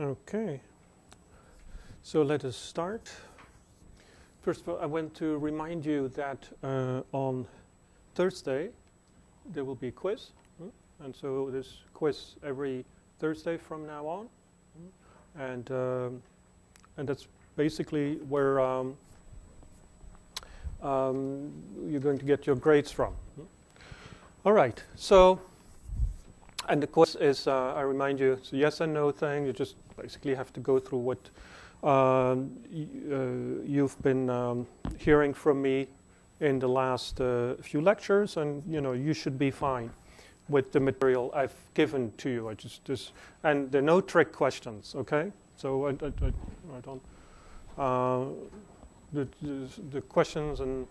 Okay. So let us start. First of all, I want to remind you that uh, on Thursday there will be a quiz. hmm? And so this quiz every Thursday from now on. hmm? And, um, and that's basically where um, um, you're going to get your grades from. hmm? All right. So, and the course is, uh, I remind you, it's a yes and no thing. You just basically have to go through what um, uh, you've been um, hearing from me in the last uh, few lectures, and you know you should be fine with the material I've given to you. I just, just and there are no trick questions, okay? So I, I, I, I don't. Uh, the, the, the questions and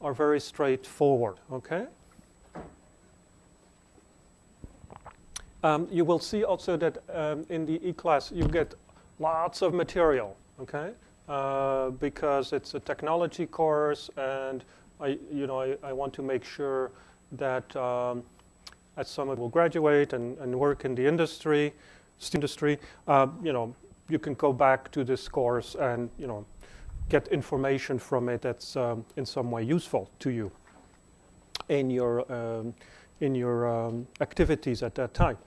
are very straightforward, okay? Um, you will see also that um, in the E-class you get lots of material, okay? Uh, because it's a technology course and I, you know, I, I want to make sure that um, as someone will graduate and, and work in the industry, industry, uh, you know, you can go back to this course and, you know, get information from it that's um, in some way useful to you in your, um, in your um, activities at that time.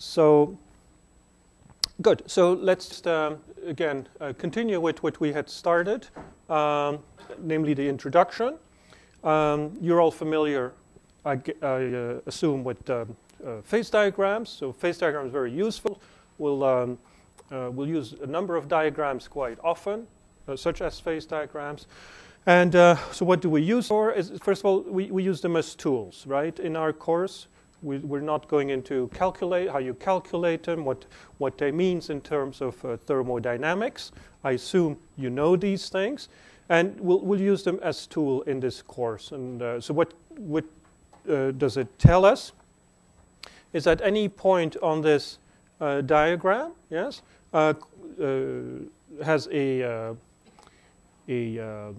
So, good. So let's um, again uh, continue with what we had started, um, namely the introduction. Um, you're all familiar, I, I uh, assume, with um, uh, phase diagrams. So phase diagrams are very useful. We'll, um, uh, we'll use a number of diagrams quite often, uh, such as phase diagrams. And uh, so what do we use for? Is, first of all, we, we use them as tools, right, in our course. We, we're not going into calculate how you calculate them, what, what they means in terms of uh, thermodynamics. I assume you know these things. And we'll, we'll use them as tool in this course. And uh, so what, what uh, does it tell us? Is at any point on this uh, diagram, yes, uh, uh, has a, a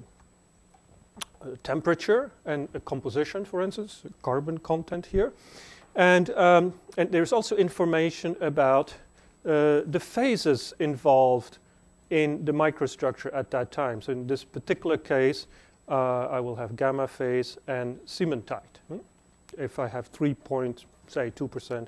temperature and composition, for instance, carbon content here. And, um, and there's also information about uh, the phases involved in the microstructure at that time. So in this particular case, uh, I will have gamma phase and cementite. hmm? If I have three point, say, 2%.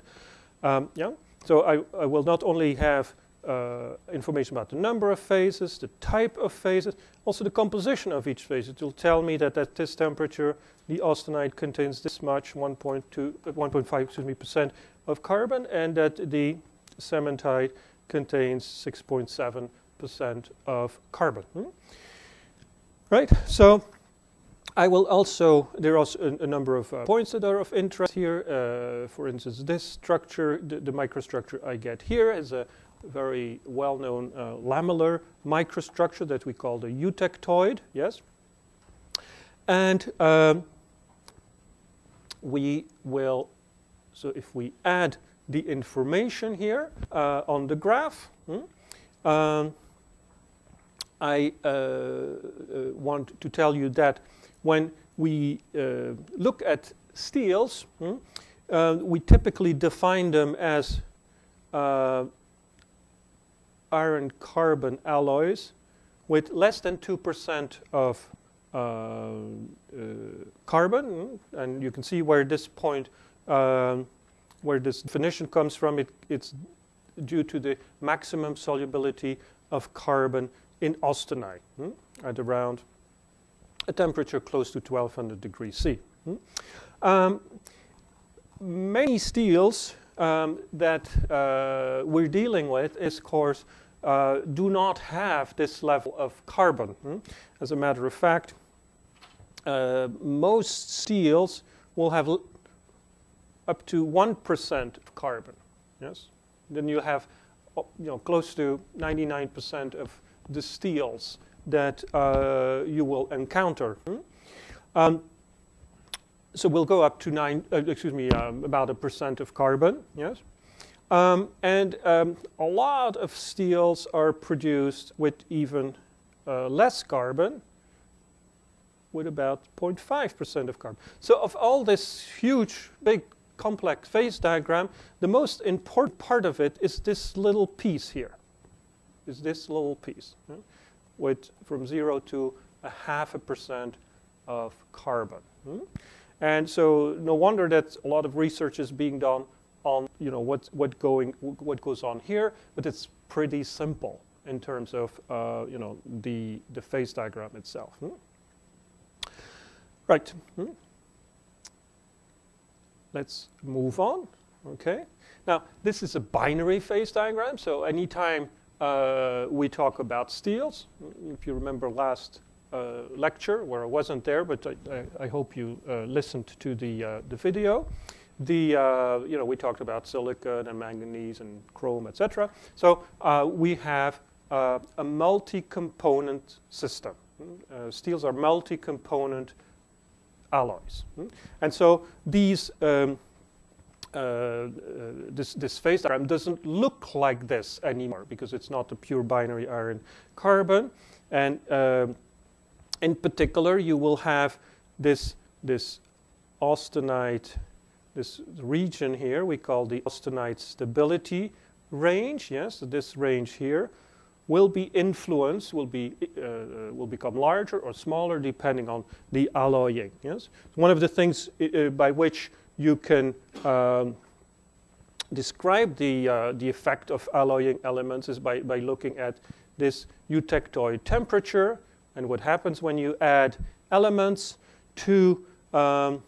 Um, yeah? So I, I will not only have uh, information about the number of phases, the type of phases, also the composition of each phase. It will tell me that at this temperature, the austenite contains this much, 1.2, uh, 1.5 excuse me, percent of carbon, and that the cementite contains 6.7 percent of carbon. hmm? Right. So I will also, there are a, a number of uh, points that are of interest here. Uh, for instance, this structure, the, the microstructure I get here is a very well-known uh, lamellar microstructure that we call the eutectoid, yes? And um, we will, so if we add the information here uh, on the graph, hmm, um, I uh, uh, want to tell you that when we uh, look at steels, hmm, uh, we typically define them as uh, iron carbon alloys with less than 2% of uh, uh, carbon. And you can see where this point, um, where this definition comes from, it, it's due to the maximum solubility of carbon in austenite hmm, at around a temperature close to 1200 degrees C. hmm. Um, many steels um, that uh, we're dealing with, is, of course, uh, do not have this level of carbon. hmm. As a matter of fact, uh, most steels will have up to 1% of carbon. Yes? Then you have you know, close to 99% of the steels that uh, you will encounter. hmm. Um, so we'll go up to nine, uh, excuse me, um, about a percent of carbon, yes? Um, and um, a lot of steels are produced with even uh, less carbon, with about 0.5% of carbon. So of all this huge, big complex phase diagram, the most important part of it is this little piece here. Is this little piece, yeah, with from zero to a half a percent of carbon. Hmm? And so no wonder that a lot of research is being done on you know what what going what goes on here, but it's pretty simple in terms of uh, you know the the phase diagram itself. Hmm? Right. Hmm? Let's move on. Okay. Now this is a binary phase diagram. So anytime uh, we talk about steels, if you remember last lecture where I wasn't there, but I, I, I hope you uh, listened to the uh, the video. The uh, you know we talked about silicon and manganese and chrome, etc. So uh, we have a multi-component system. steels are multi-component alloys. And so these, um, uh, uh, this, this phase diagram doesn't look like this anymore because it's not a pure binary iron carbon. And um, in particular, you will have this, this austenite, this region here we call the austenite stability range. Yes, this range here will be influenced, will, be, uh, uh, will become larger or smaller depending on the alloying. Yes? One of the things uh, by which you can um, describe the, uh, the effect of alloying elements is by, by looking at this eutectoid temperature and what happens when you add elements to um,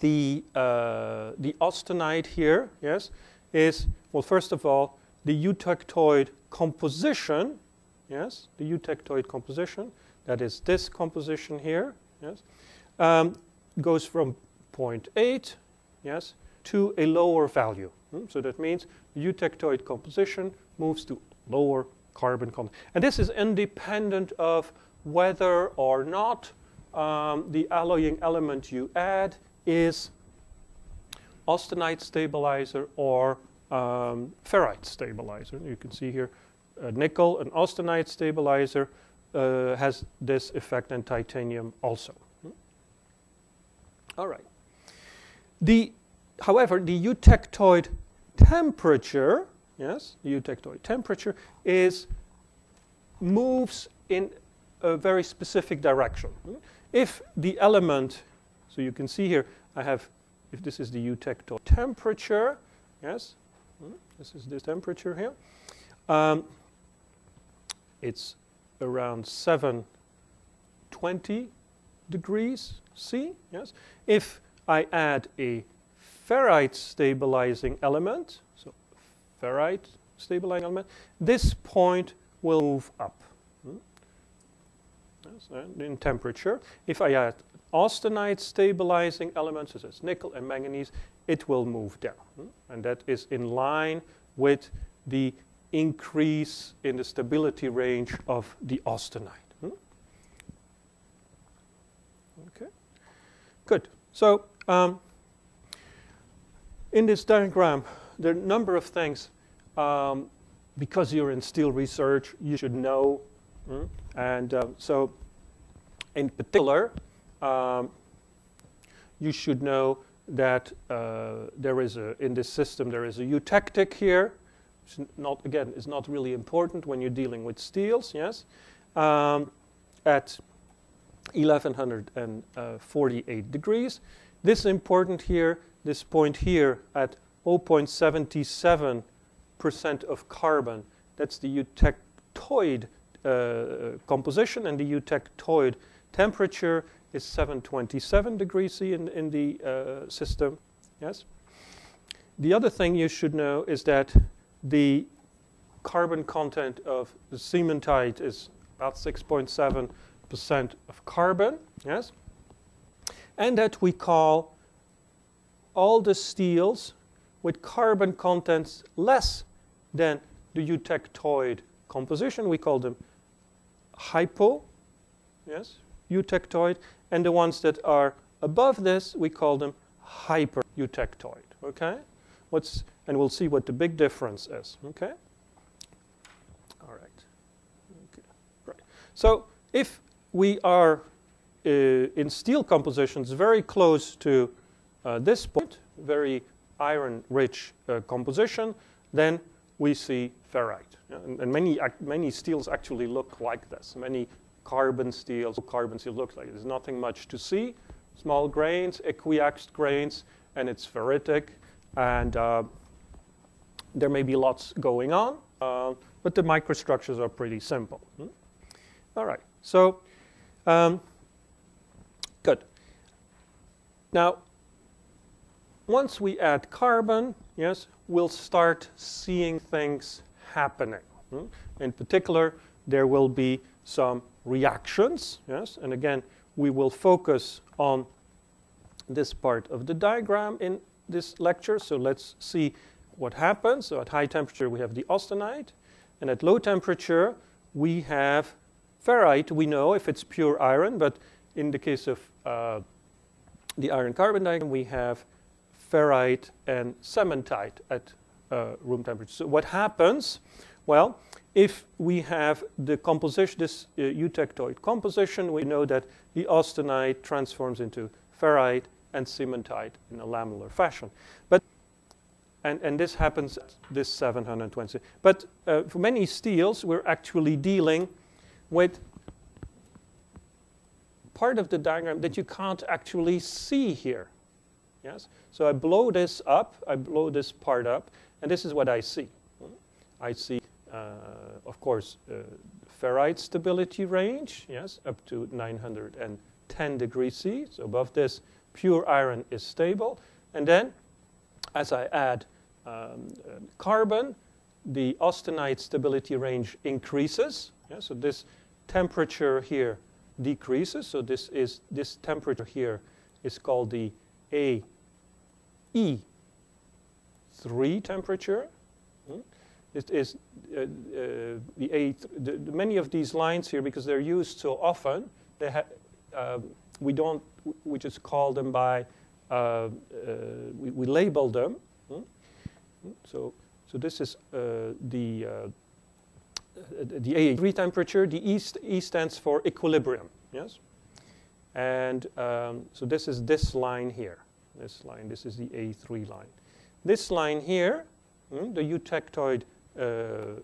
the, uh, the austenite here, yes, is, well, first of all, the eutectoid composition, yes, the eutectoid composition, that is this composition here, yes, um, goes from 0.8, yes, to a lower value. Hmm? So that means the eutectoid composition moves to lower carbon content. And this is independent of whether or not um, the alloying element you add is austenite stabilizer or um, ferrite stabilizer. You can see here uh, nickel, an austenite stabilizer, uh, has this effect, and titanium also. All right. The, however, the eutectoid temperature, yes, the eutectoid temperature is moves in a very specific direction. If the element, so you can see here, I have, if this is the eutectoid temperature, yes, this is the temperature here. Um, it's around 720 degrees C. Yes. If I add a ferrite stabilizing element, ferrite stabilizing element, this point will move up hmm? in temperature. If I add austenite stabilizing elements, such as nickel and manganese, it will move down. Hmm? And that is in line with the increase in the stability range of the austenite. Hmm? Okay, good. So um, in this diagram, there are a number of things. Um, because you're in steel research, you should know. Hmm? And uh, so, in particular, um, you should know that uh, there is a, in this system, there is a eutectic here, not again is not really important when you're dealing with steels. Yes, um, at 1148 degrees. This important here. This point here at 0.77 percent of carbon. That's the eutectoid uh, composition, and the eutectoid temperature is 727 degrees C in, in the uh, system. Yes. The other thing you should know is that the carbon content of the cementite is about 6.7% of carbon, yes? And that we call all the steels with carbon contents less than the eutectoid composition, we call them hypo, yes, eutectoid, and the ones that are above this, we call them hyper eutectoid, okay? What's and we'll see what the big difference is. Okay. All right. Okay. Right. So if we are uh, in steel compositions very close to uh, this point, very iron-rich uh, composition, then we see ferrite. And, and many, many steels actually look like this. Many carbon steels, carbon steel looks like. There's nothing much to see. Small grains, equiaxed grains, and it's ferritic. And uh, there may be lots going on, uh, but the microstructures are pretty simple. Hmm? All right, so um, good. Now, once we add carbon, yes, we'll start seeing things happening. Hmm? In particular, there will be some reactions, yes, and again, we will focus on this part of the diagram in this lecture. So let's see what happens. So at high temperature, we have the austenite, and at low temperature, we have ferrite. We know if it's pure iron, but in the case of uh, the iron carbon diagram, we have ferrite and cementite at uh, room temperature. So what happens? Well, if we have the composition, this uh, eutectoid composition, we know that the austenite transforms into ferrite and cementite in a lamellar fashion. But and, and this happens at this 720. But uh, for many steels, we're actually dealing with part of the diagram that you can't actually see here. Yes? So I blow this up, I blow this part up, and this is what I see. I see, uh, of course, uh, ferrite stability range, yes, up to 910 degrees C. So above this, pure iron is stable. And then, as I add um, carbon, the austenite stability range increases. Yeah, so this temperature here decreases. So this is this temperature here is called the A E3 temperature. Hmm? It is uh, uh, the. The, the many of these lines here, because they're used so often, they uh, we don't. We just call them by. Uh, uh, we, we, label them. Hmm? hmm? So, so this is uh, the the A3 temperature. The E, e stands for equilibrium. Yes. And um, so this is this line here this line. This is the A3 line. This line here, hmm, the eutectoid uh, uh,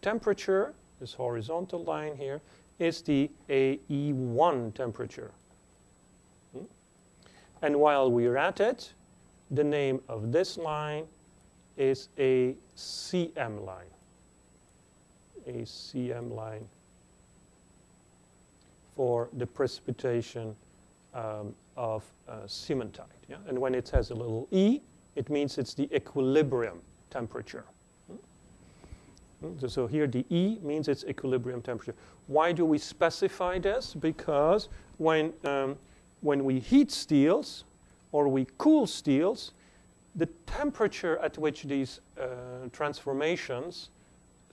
temperature, this horizontal line here, is the AE1 temperature. Hmm? And while we're at it, the name of this line is a CM line. A CM line for the precipitation um, of uh, cementite. Yeah? And when it has a little e, it means it's the equilibrium temperature. Hmm? So here the E means it's equilibrium temperature. Why do we specify this? Because when, um, when we heat steels or we cool steels, the temperature at which these uh, transformations,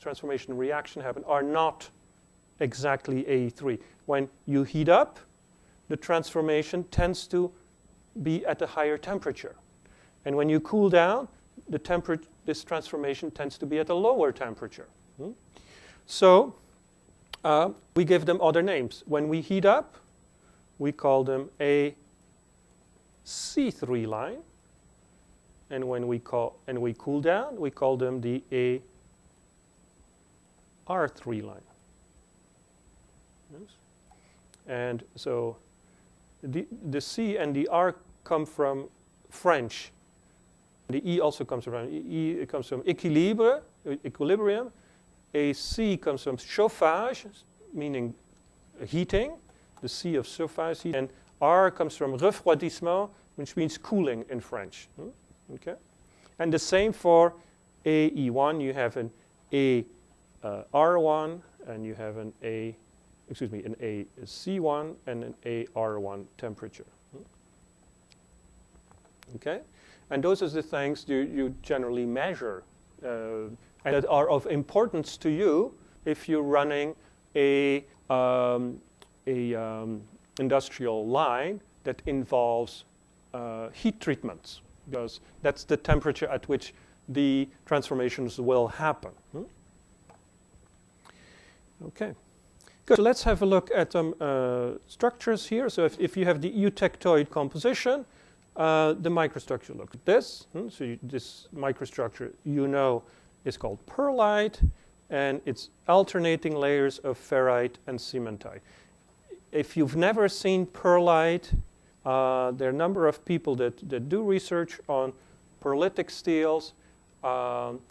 transformation reaction happen, are not exactly A3. When you heat up, the transformation tends to be at a higher temperature. And when you cool down, the temper this transformation tends to be at a lower temperature. Hmm? So uh, we give them other names. When we heat up, we call them a C3 line. And when we, call, and we cool down, we call them the A R3 line. Yes. And so the, the C and the R come from French. The E also comes from E. It comes from équilibre, equilibrium. A C comes from chauffage, meaning heating. The C of chauffage, heat. and R comes from refroidissement, which means cooling in French. Hmm? Okay, and the same for AE1. You have an A uh, R1, and you have an A excuse me, an AC1 and an AR1 temperature. Okay? And those are the things you, you generally measure uh, and that are of importance to you if you're running a, um, a um, industrial line that involves uh, heat treatments because that's the temperature at which the transformations will happen. Hmm? Okay. Good. So let's have a look at some um, uh, structures here. So if, if you have the eutectoid composition, uh, the microstructure looks like this. Hmm, So you, this microstructure, you know, is called pearlite, and it's alternating layers of ferrite and cementite. If you've never seen pearlite, uh, there are a number of people that, that do research on pearlitic steels. Um,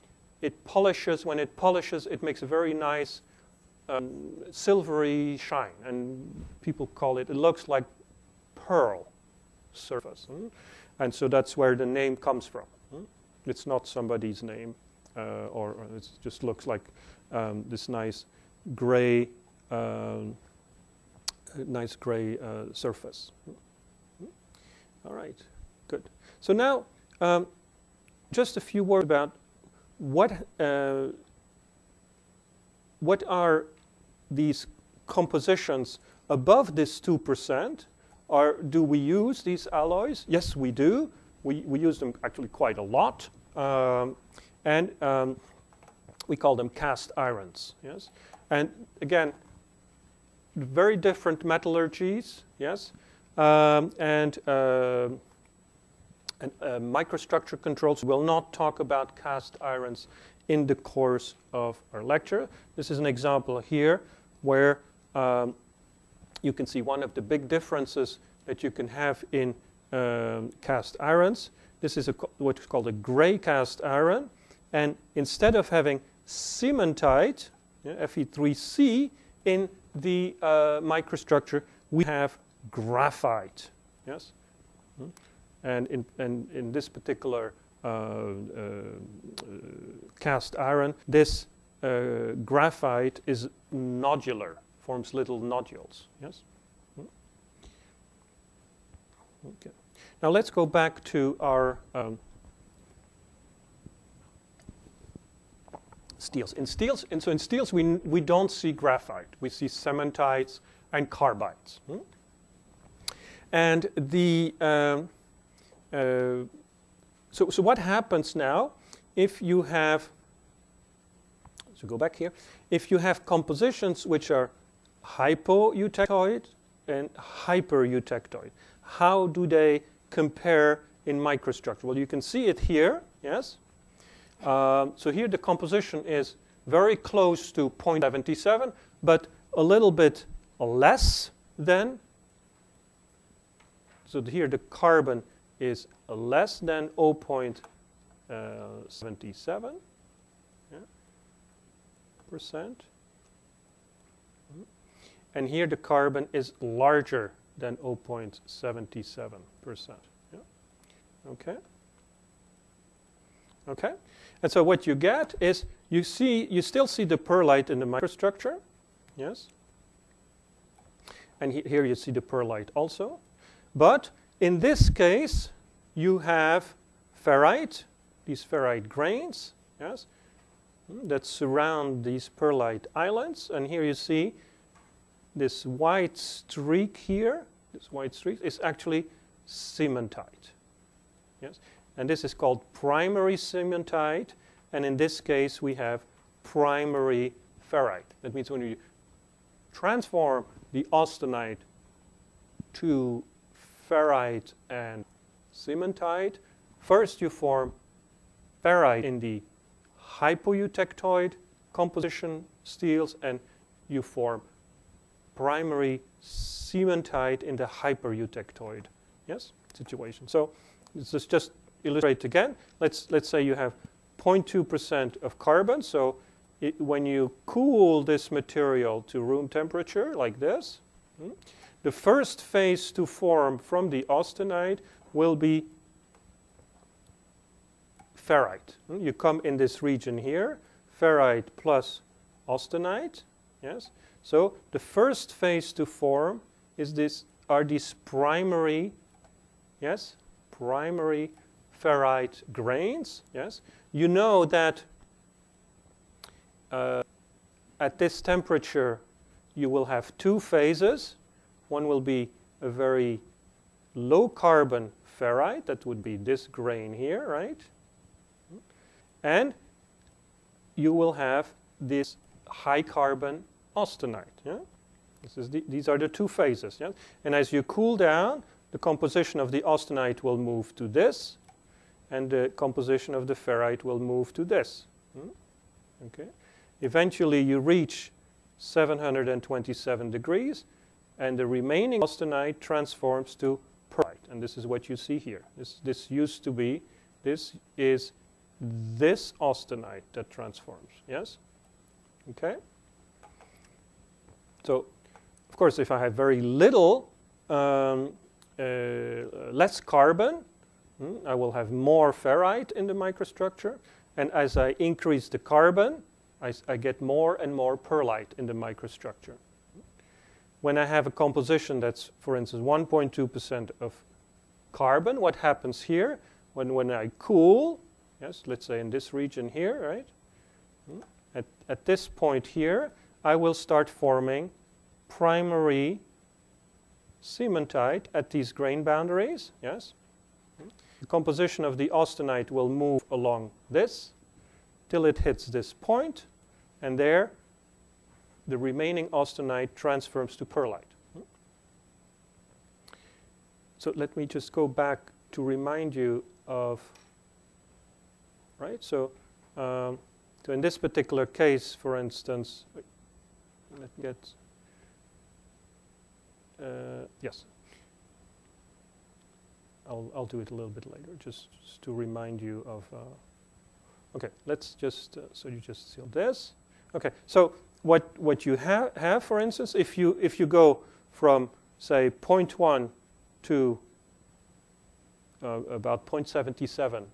it polishes, when it polishes, it makes a very nice um, silvery shine, and people call it, it looks like pearl surface. hmm? And so that's where the name comes from. hmm? It's not somebody's name, uh, or, or it just looks like um, this nice gray, um, nice gray uh, surface. Hmm? All right, good. So now, um, just a few words about what uh, what are these compositions above this 2%? Are, do we use these alloys? Yes, we do. We, we use them actually quite a lot. Um, and um, we call them cast irons. Yes? And again, very different metallurgies. Yes? Um, and uh, and uh, microstructure controls. We'll not talk about cast irons in the course of our lecture. This is an example here where um, you can see one of the big differences that you can have in um, cast irons. This is a, what is called a gray cast iron. And instead of having cementite, yeah, Fe3C, in the uh, microstructure, we have graphite. Yes? Hmm? And in, and in this particular uh, uh, cast iron, this uh, graphite is nodular, forms little nodules. Yes? Hmm? Okay. Now let's go back to our um, steels. In steels, and so in steels, we, we don't see graphite. We see cementites and carbides. hmm? And the um, uh, so, so what happens now if you have so go back here. If you have compositions which are hypoeutectoid and hypereutectoid how do they compare in microstructure? Well you can see it here yes? Um, so here the composition is very close to 0.77 but a little bit less than so here the carbon is less than 0.77 yeah, percent. And here the carbon is larger than 0.77 percent. Yeah. Okay. Okay. And so what you get is you see you still see the pearlite in the microstructure. Yes. And he- here you see the pearlite also. But in this case, you have ferrite, these ferrite grains, yes, that surround these pearlite islands. And here you see this white streak here, this white streak is actually cementite. Yes, and this is called primary cementite. And in this case, we have primary ferrite. That means when you transform the austenite to ferrite and cementite. First, you form ferrite in the hypoeutectoid composition steels, and you form primary cementite in the hypereutectoid yes, situation. So this is just illustrate again. Let's, let's say you have 0.2% of carbon. So it, when you cool this material to room temperature like this, hmm, the first phase to form from the austenite will be ferrite. Hmm, You come in this region here, ferrite plus austenite. Yes. So the first phase to form is this are these primary, yes, primary ferrite grains. Yes. You know that uh, at this temperature you will have two phases. One will be a very low carbon ferrite, that would be this grain here, right? And you will have this high carbon austenite. Yeah? This is the, these are the two phases. Yeah? And as you cool down, the composition of the austenite will move to this, and the composition of the ferrite will move to this. Hmm? Okay. Eventually, you reach 727 degrees, and the remaining austenite transforms to pearlite. And this is what you see here. This, this used to be, this is this austenite that transforms, yes? Okay? So, of course, if I have very little, um, uh, less carbon, hmm, I will have more ferrite in the microstructure. And as I increase the carbon, I, I get more and more pearlite in the microstructure. When I have a composition that's, for instance, 1.2% of carbon, what happens here? When, when I cool, yes, let's say in this region here, right? Hmm, at, at this point here, I will start forming primary cementite at these grain boundaries, yes? The composition of the austenite will move along this till it hits this point, and there the remaining austenite transforms to pearlite. So let me just go back to remind you of, right? So, um, so in this particular case, for instance, let's get uh, yes. I'll, I'll do it a little bit later, just, just to remind you of. Uh, okay, let's just, uh, so you just seal this. Okay, so what, what you ha have, for instance, if you, if you go from, say, 0.1 to uh, about 0.77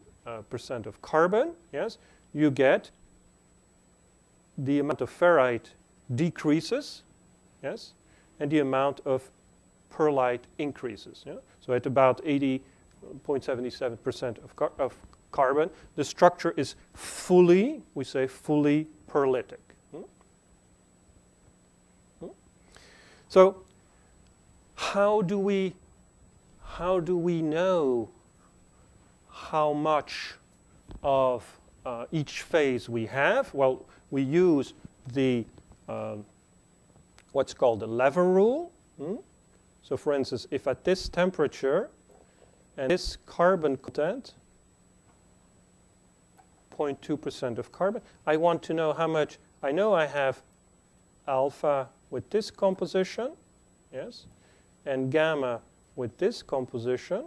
percent of carbon, yes, you get the amount of ferrite decreases, yes, and the amount of pearlite increases. Yeah? So at about 80.77% of, car of carbon, the structure is fully, we say fully pearlitic. Hmm? Hmm? So how do we how do we know how much of uh, each phase we have? Well, we use the um, what's called the lever rule. Hmm? So for instance, if at this temperature and this carbon content, 0.2% of carbon, I want to know how much, I know I have alpha with this composition, yes, and gamma with this composition.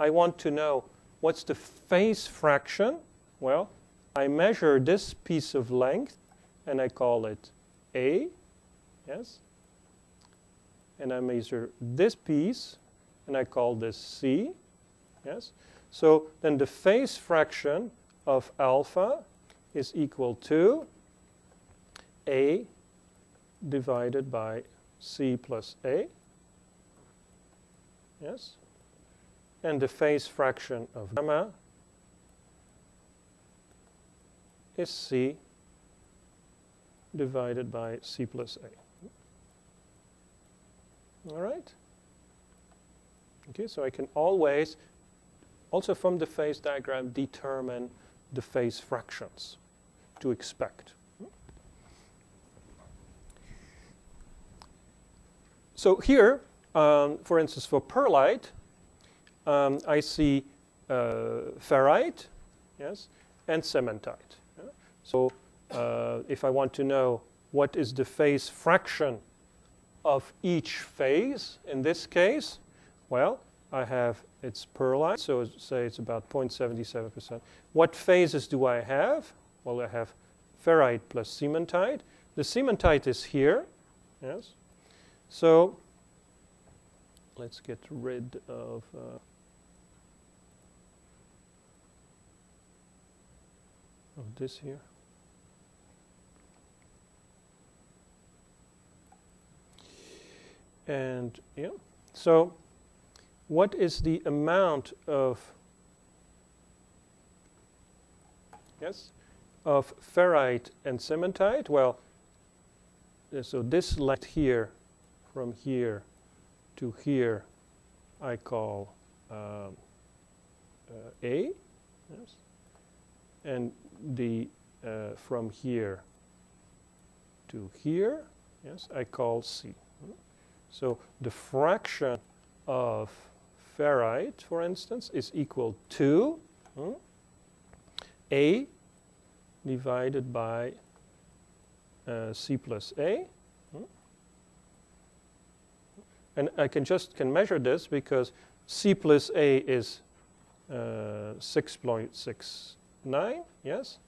I want to know what's the phase fraction. Well, I measure this piece of length and I call it A, yes? And I measure this piece, and I call this C, yes? So then the phase fraction of alpha is equal to A divided by C plus A, yes? And the phase fraction of gamma is C divided by C plus A. All right? Okay, so I can always, also from the phase diagram, determine the phase fractions to expect. So here, um, for instance, for pearlite, um, I see uh, ferrite, yes, and cementite. Yeah? So uh, if I want to know what is the phase fraction of each phase. In this case, well, I have its pearlite, so say it's about 0.77%. What phases do I have? Well, I have ferrite plus cementite. The cementite is here, yes. So let's get rid of uh, of this here. And yeah, so what is the amount of yes of ferrite and cementite? Well, so this length here, from here to here, I call um, uh, A, yes, and the uh, from here to here, yes, I call C. So the fraction of ferrite, for instance, is equal to hmm, A divided by uh, C plus A. Hmm. And I can just can measure this because C plus A is uh, 6.69, yes?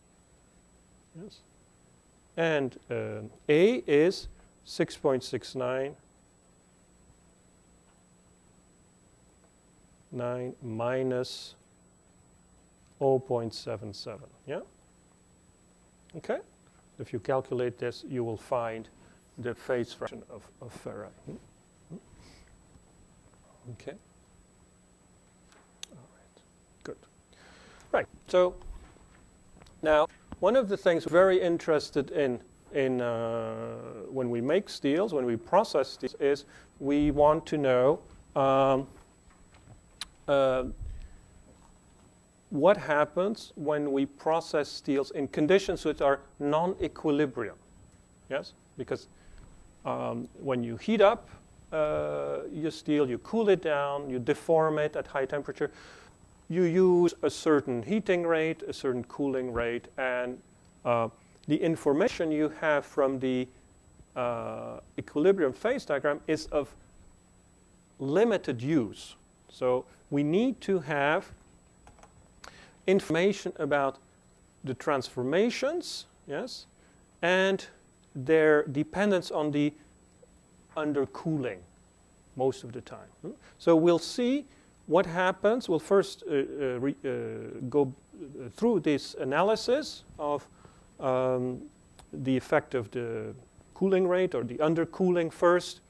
Yes. And uh, A is 6.69 9 minus 0.77, yeah? Okay? If you calculate this, you will find the phase fraction of, of ferrite. Hmm? Hmm? Okay? All right, good. Right, so now one of the things we're very interested in in uh, when we make steels, when we process steels, is we want to know um, uh, what happens when we process steels in conditions which are non-equilibrium. Yes, because um, when you heat up uh, your steel, you cool it down, you deform it at high temperature, you use a certain heating rate, a certain cooling rate, and uh, the information you have from the uh, equilibrium phase diagram is of limited use. So we need to have information about the transformations, yes, and their dependence on the undercooling most of the time. So we'll see what happens. We'll first uh, uh, re, uh, go through this analysis of um, the effect of the cooling rate or the undercooling first.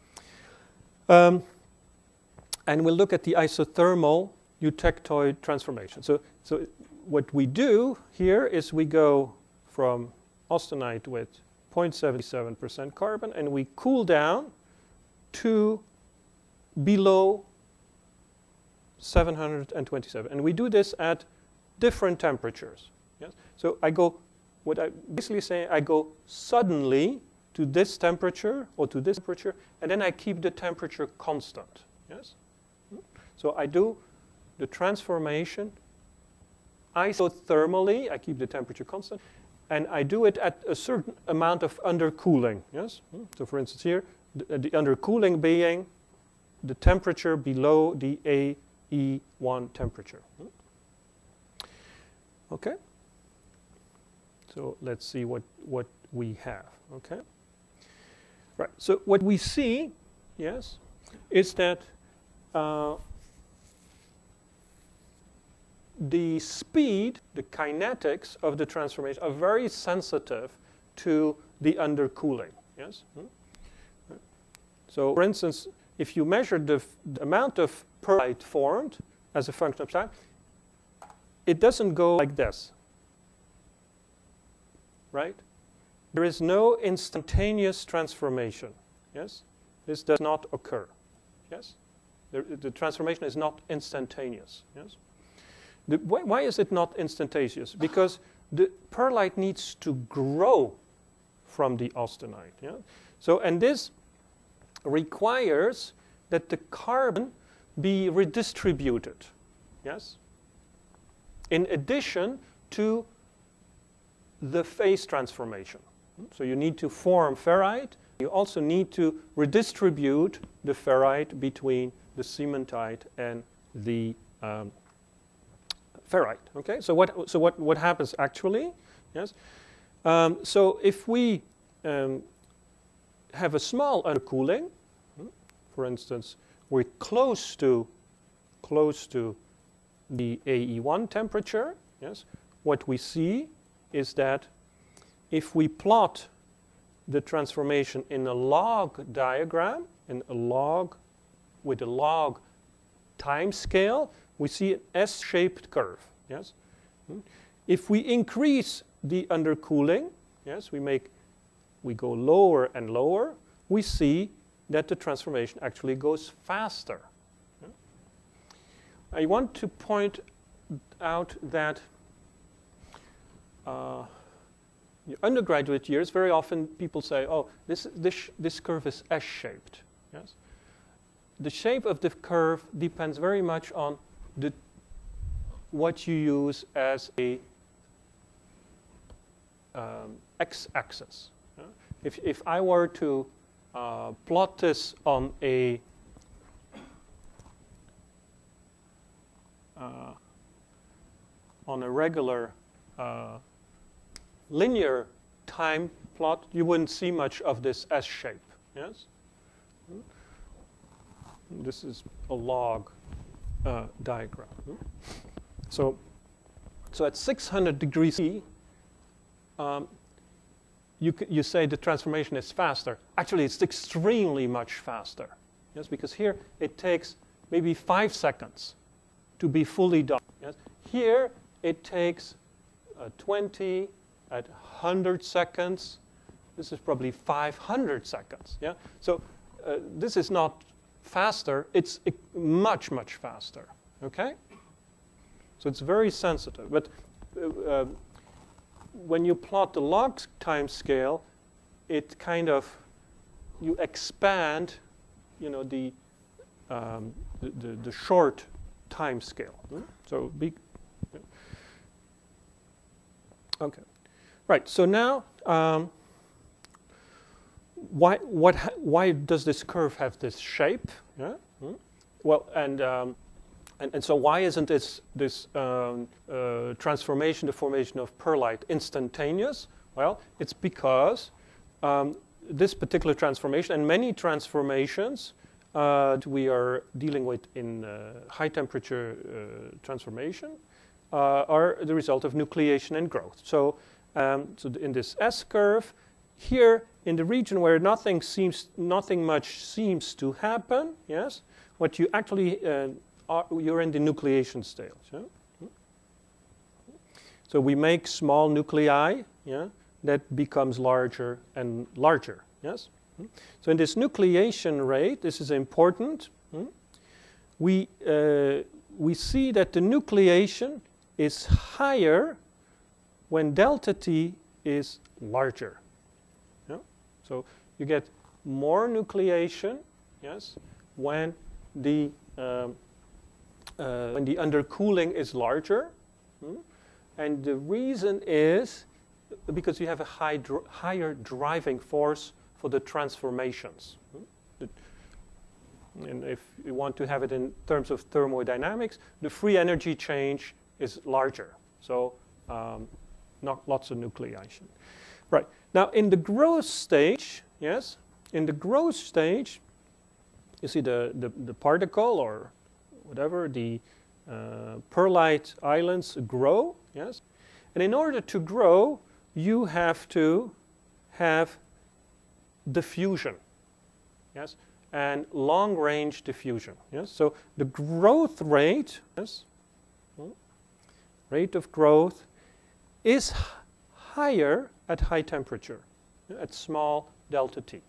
Um, and we'll look at the isothermal eutectoid transformation. So, so what we do here is we go from austenite with 0.77% carbon and we cool down to below 727. And we do this at different temperatures. Yes? So I go, what I basically say, I go suddenly to this temperature or to this temperature, and then I keep the temperature constant. Yes? So I do the transformation isothermally, I keep the temperature constant, and I do it at a certain amount of undercooling. Yes? So for instance here, the, the undercooling being the temperature below the AE1 temperature. Okay? So let's see what, what we have. Okay? Right. So what we see, yes, is that uh, the speed, the kinetics of the transformation are very sensitive to the undercooling. Yes. Hmm? So, for instance, if you measure the, the amount of pearlite formed as a function of time, it doesn't go like this. Right? There is no instantaneous transformation. Yes? This does not occur. Yes? The, the transformation is not instantaneous. Yes? The, why, why, is it not instantaneous? Because the pearlite needs to grow from the austenite. Yeah? So, and this requires that the carbon be redistributed. Yes? In addition to the phase transformation. So you need to form ferrite. You also need to redistribute the ferrite between the cementite and the um, ferrite. Okay, so what so what what happens actually? Yes, um, so if we um, have a small undercooling, for instance, we're close to close to the AE1 temperature. Yes, what we see is that if we plot the transformation in a log diagram, in a log with a log time scale, we see an S-shaped curve. Yes. Hmm? If we increase the undercooling, yes, we make we go lower and lower, we see that the transformation actually goes faster. I want to point out that uh, undergraduate years, very often people say, oh, this, this, this curve is S-shaped. Yes? the shape of the curve depends very much on the, what you use as a um, x-axis. Uh, if, if I were to uh, plot this on a uh, on a regular uh, linear time plot, you wouldn't see much of this S shape. Yes. This is a log uh, diagram. So, so at 600 degrees C, um, you, you say the transformation is faster. Actually, it's extremely much faster. Yes, because here it takes maybe five seconds to be fully done. Yes? Here it takes uh, 20 at 100 seconds. This is probably 500 seconds. Yeah? So uh, this is not faster, it's much, much faster. Okay? So it's very sensitive. But uh, uh, when you plot the log time scale, it kind of, you expand, you know, the, um, the, the, the, short time scale. So be, okay. Right, so now, um, why, what, why does this curve have this shape? Yeah? Hmm? Well, and, um, and, and, so why isn't this, this um, uh, transformation, the formation of pearlite, instantaneous? Well, it's because um, this particular transformation and many transformations uh, we are dealing with in uh, high temperature uh, transformation uh, are the result of nucleation and growth. So, um, so in this S curve, here in the region where nothing seems, nothing much seems to happen, yes, what you actually uh, are, you're in the nucleation stage. Yeah? So we make small nuclei, yeah, that becomes larger and larger. Yes. So in this nucleation rate, this is important. Hmm, we uh, we see that the nucleation is higher when delta t is larger. Yeah? So you get more nucleation, yes, when the um, uh, when the undercooling is larger, hmm? and the reason is because you have a high dr higher driving force for the transformations. Hmm? and if you want to have it in terms of thermodynamics, the free energy change is larger. So um, not lots of nucleation. Right. Now, in the growth stage, yes, in the growth stage, you see the, the, the particle or whatever, the uh, pearlite islands grow, yes? And in order to grow, you have to have diffusion, yes? And long-range diffusion, yes? So the growth rate, yes, rate of growth is higher at high temperature, at small delta T.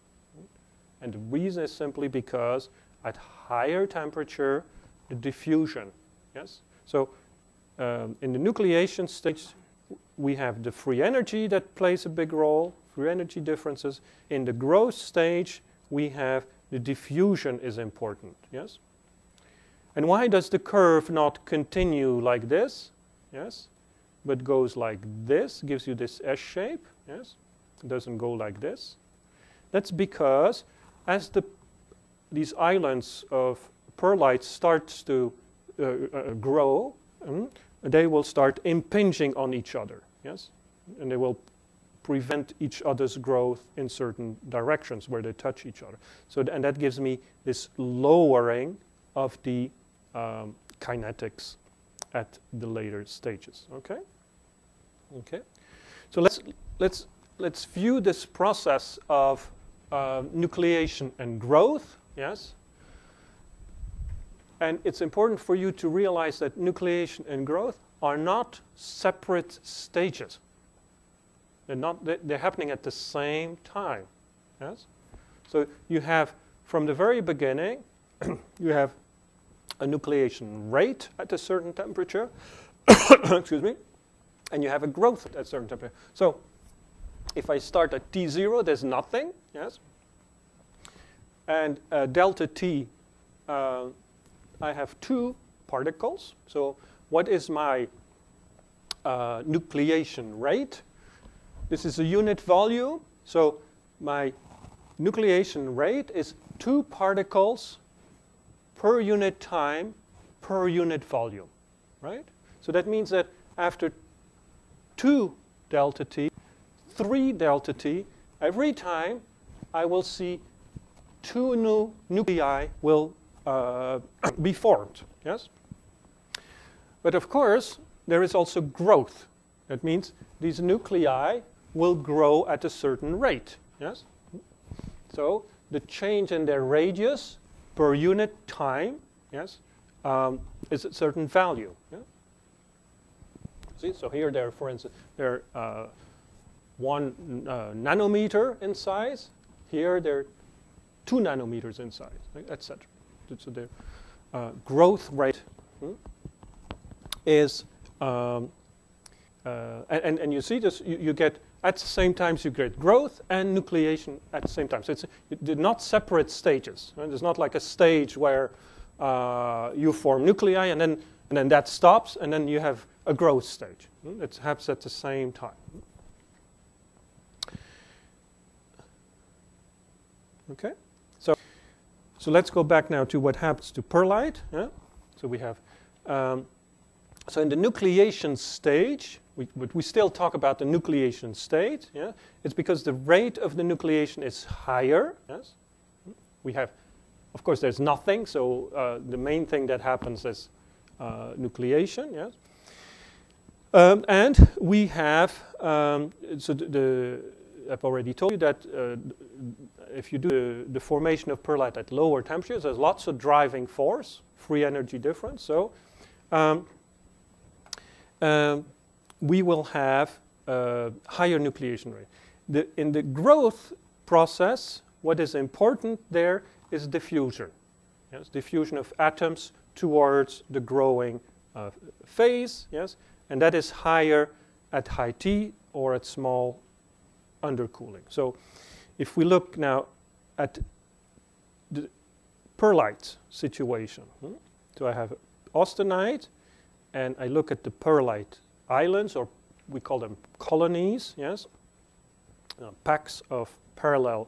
And the reason is simply because at higher temperature, the diffusion, yes? So um, in the nucleation stage, we have the free energy that plays a big role, free energy differences. In the growth stage, we have the diffusion is important, yes? And why does the curve not continue like this, yes? but goes like this, gives you this S shape, yes? It doesn't go like this. That's because as the, these islands of pearlite starts to uh, uh, grow, um, they will start impinging on each other, yes? And they will prevent each other's growth in certain directions where they touch each other. So, th and that gives me this lowering of the um, kinetics at the later stages, okay? Okay, so let's let's let's view this process of uh, nucleation and growth. Yes, and it's important for you to realize that nucleation and growth are not separate stages. They're not. They're happening at the same time. Yes, so you have from the very beginning, you have a nucleation rate at a certain temperature. excuse me and you have a growth at a certain temperature. So if I start at T0, there's nothing, yes? And uh, delta T uh, I have two particles. So what is my uh, nucleation rate? This is a unit volume. So my nucleation rate is two particles per unit time per unit volume, right? So that means that after 2 delta t, 3 delta t, every time I will see two new nuclei will uh, be formed, yes? But of course, there is also growth. That means these nuclei will grow at a certain rate, yes? So the change in their radius per unit time, yes, um, is a certain value. Yeah? See, so here they're, for instance, they're uh, one uh, nanometer in size. Here they're two nanometers in size, etc. So their uh, growth rate hmm, is, um, uh, and, and you see this, you, you, get at the same time you get growth and nucleation at the same time. So it's not separate stages. Right? There's not like a stage where uh, you form nuclei and then and then that stops and then you have a growth stage. It happens at the same time. Okay, so let's go back now to what happens to pearlite. Yeah? So we have um, so in the nucleation stage, we, but we still talk about the nucleation state. Yeah, it's because the rate of the nucleation is higher. Yes, we have, of course, there's nothing. So uh, the main thing that happens is uh, nucleation. Yes. Um, and we have, um, so the, the, I've already told you that uh, if you do the, the, formation of pearlite at lower temperatures, there's lots of driving force, free energy difference. So um, um we will have higher nucleation rate. The, in the growth process, what is important there is diffusion. Yes, diffusion of atoms towards the growing uh, phase. Yes, and that is higher at high T or at small undercooling. So if we look now at the pearlite situation, hmm? so I have austenite, and I look at the pearlite islands, or we call them colonies, yes, uh, packs of parallel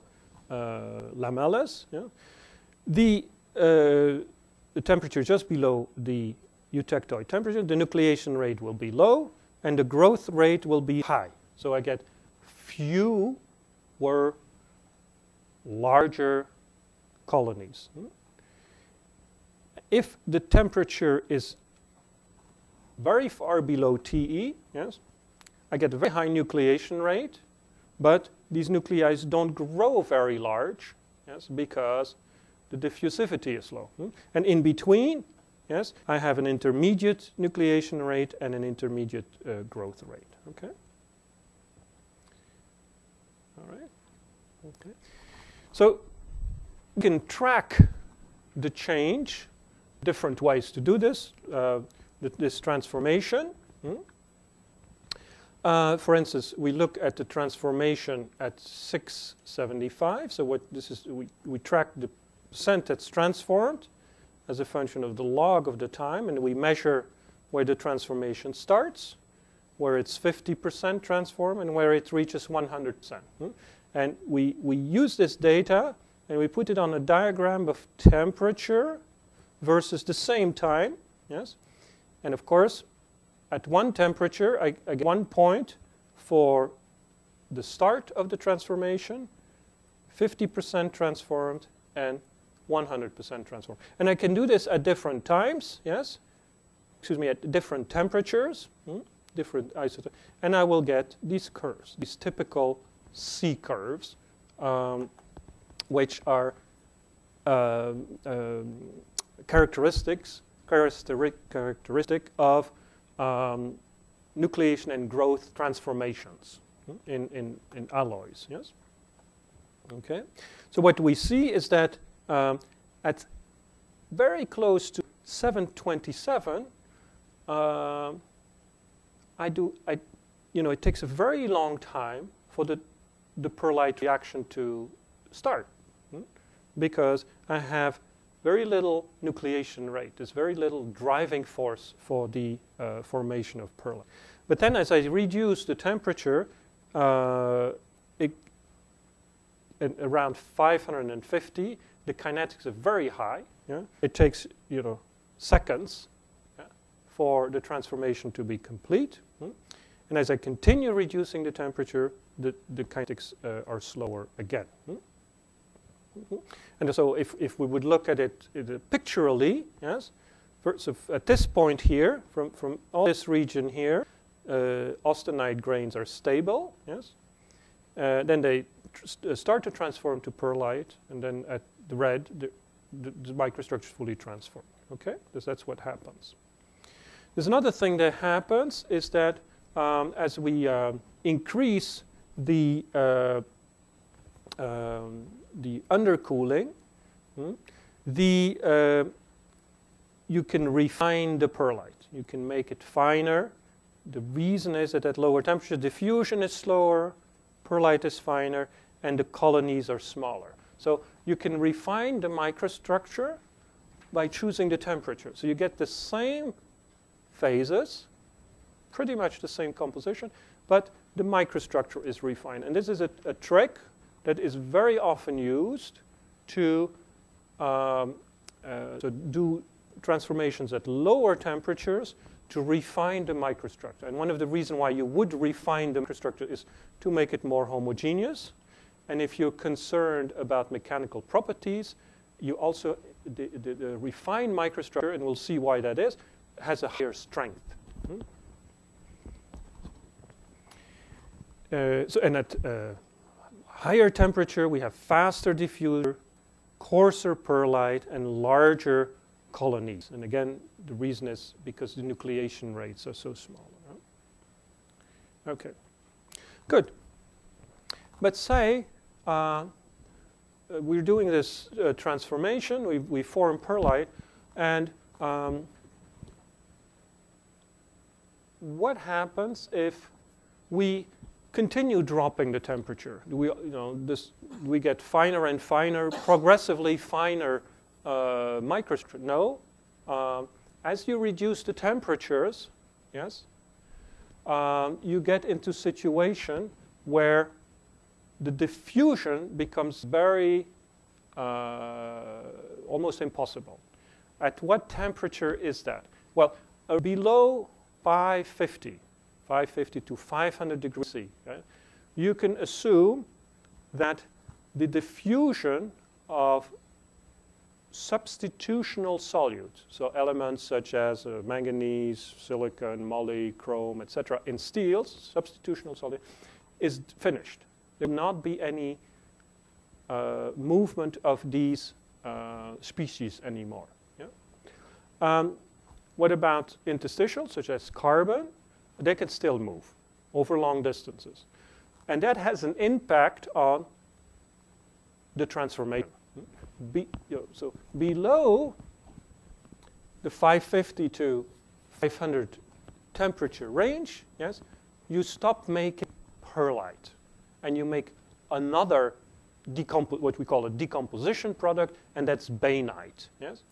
uh, lamellas. Yeah? The, uh, the temperature just below the eutectoid temperature, the nucleation rate will be low and the growth rate will be high. So I get few were larger colonies. If the temperature is very far below TE, yes, I get a very high nucleation rate, but these nuclei don't grow very large, yes, because the diffusivity is low. And in between, Yes, I have an intermediate nucleation rate and an intermediate uh, growth rate. Okay. All right. Okay. So you can track the change, different ways to do this, uh, this transformation. Hmm? Uh, for instance, we look at the transformation at 675. So what this is, we, we track the percent that's transformed as a function of the log of the time, and we measure where the transformation starts, where it's 50% transform, and where it reaches 100%. Hmm? And we, we use this data, and we put it on a diagram of temperature versus the same time, yes? And of course, at one temperature, I, I get one point for the start of the transformation, 50% transformed, and 100% transformed. And I can do this at different times, yes? Excuse me, at different temperatures, hmm? different isotopes, and I will get these curves, these typical C curves, um, which are uh, characteristics, characteristic, characteristic of um, nucleation and growth transformations in, in, in alloys, yes? Okay, so what we see is that um, at very close to 727, uh, I do, I, you know, it takes a very long time for the, the pearlite reaction to start hmm? because I have very little nucleation rate. There's very little driving force for the uh, formation of pearlite. But then as I reduce the temperature, uh, it, around 550, the kinetics are very high. Yeah? It takes, you know, seconds yeah, for the transformation to be complete. Hmm? And as I continue reducing the temperature, the, the kinetics uh, are slower again. Hmm? Mm-hmm. And so if, if we would look at it, it pictorially, yes, so at this point here, from, from all this region here, uh, austenite grains are stable, yes. Uh, then they tr uh, start to transform to pearlite, and then at the red, the, the, the microstructure is fully transformed, okay? Because that's what happens. There's another thing that happens is that um, as we uh, increase the uh, um, the undercooling, hmm, the, uh, you can refine the pearlite. You can make it finer. The reason is that at lower temperature, diffusion is slower, pearlite is finer, and the colonies are smaller. So you can refine the microstructure by choosing the temperature. So you get the same phases, pretty much the same composition, but the microstructure is refined. And this is a, a trick that is very often used to, um, uh, to do transformations at lower temperatures to refine the microstructure. And one of the reasons why you would refine the microstructure is to make it more homogeneous. And if you're concerned about mechanical properties, you also, the, the, the refined microstructure, and we'll see why that is, has a higher strength. Hmm? Uh, so, and at uh, higher temperature, we have faster diffuser, coarser pearlite, and larger colonies. And again, the reason is because the nucleation rates are so small. Right? Okay, good. But say uh, we're doing this uh, transformation, we, we form pearlite, and um, what happens if we continue dropping the temperature? We, you know, this, we get finer and finer, progressively finer uh, microstructure? No. Um, as you reduce the temperatures, yes, um, you get into situation where the diffusion becomes very uh, almost impossible. At what temperature is that? Well, uh, below 550, 550 to 500 degrees C, you can assume that the diffusion of substitutional solutes, so elements such as uh, manganese, silicon, moly, chrome, etc., in steels, substitutional solute, is finished. There will not be any uh, movement of these uh, species anymore. Yeah? Um, what about interstitials, such as carbon? They can still move over long distances. And that has an impact on the transformation. Be, you know, so below the 550 to 500 temperature range, yes, you stop making pearlite and you make another what we call a decomposition product, and that's bainite. Yes,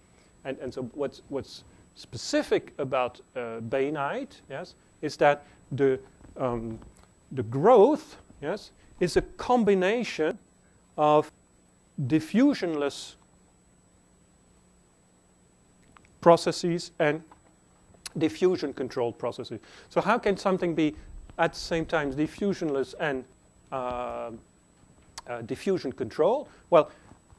and and so what's what's specific about uh, bainite, yes, is that the, um, the growth yes, is a combination of diffusionless processes and diffusion controlled processes. So how can something be at the same time diffusionless and uh, uh, diffusion control? Well,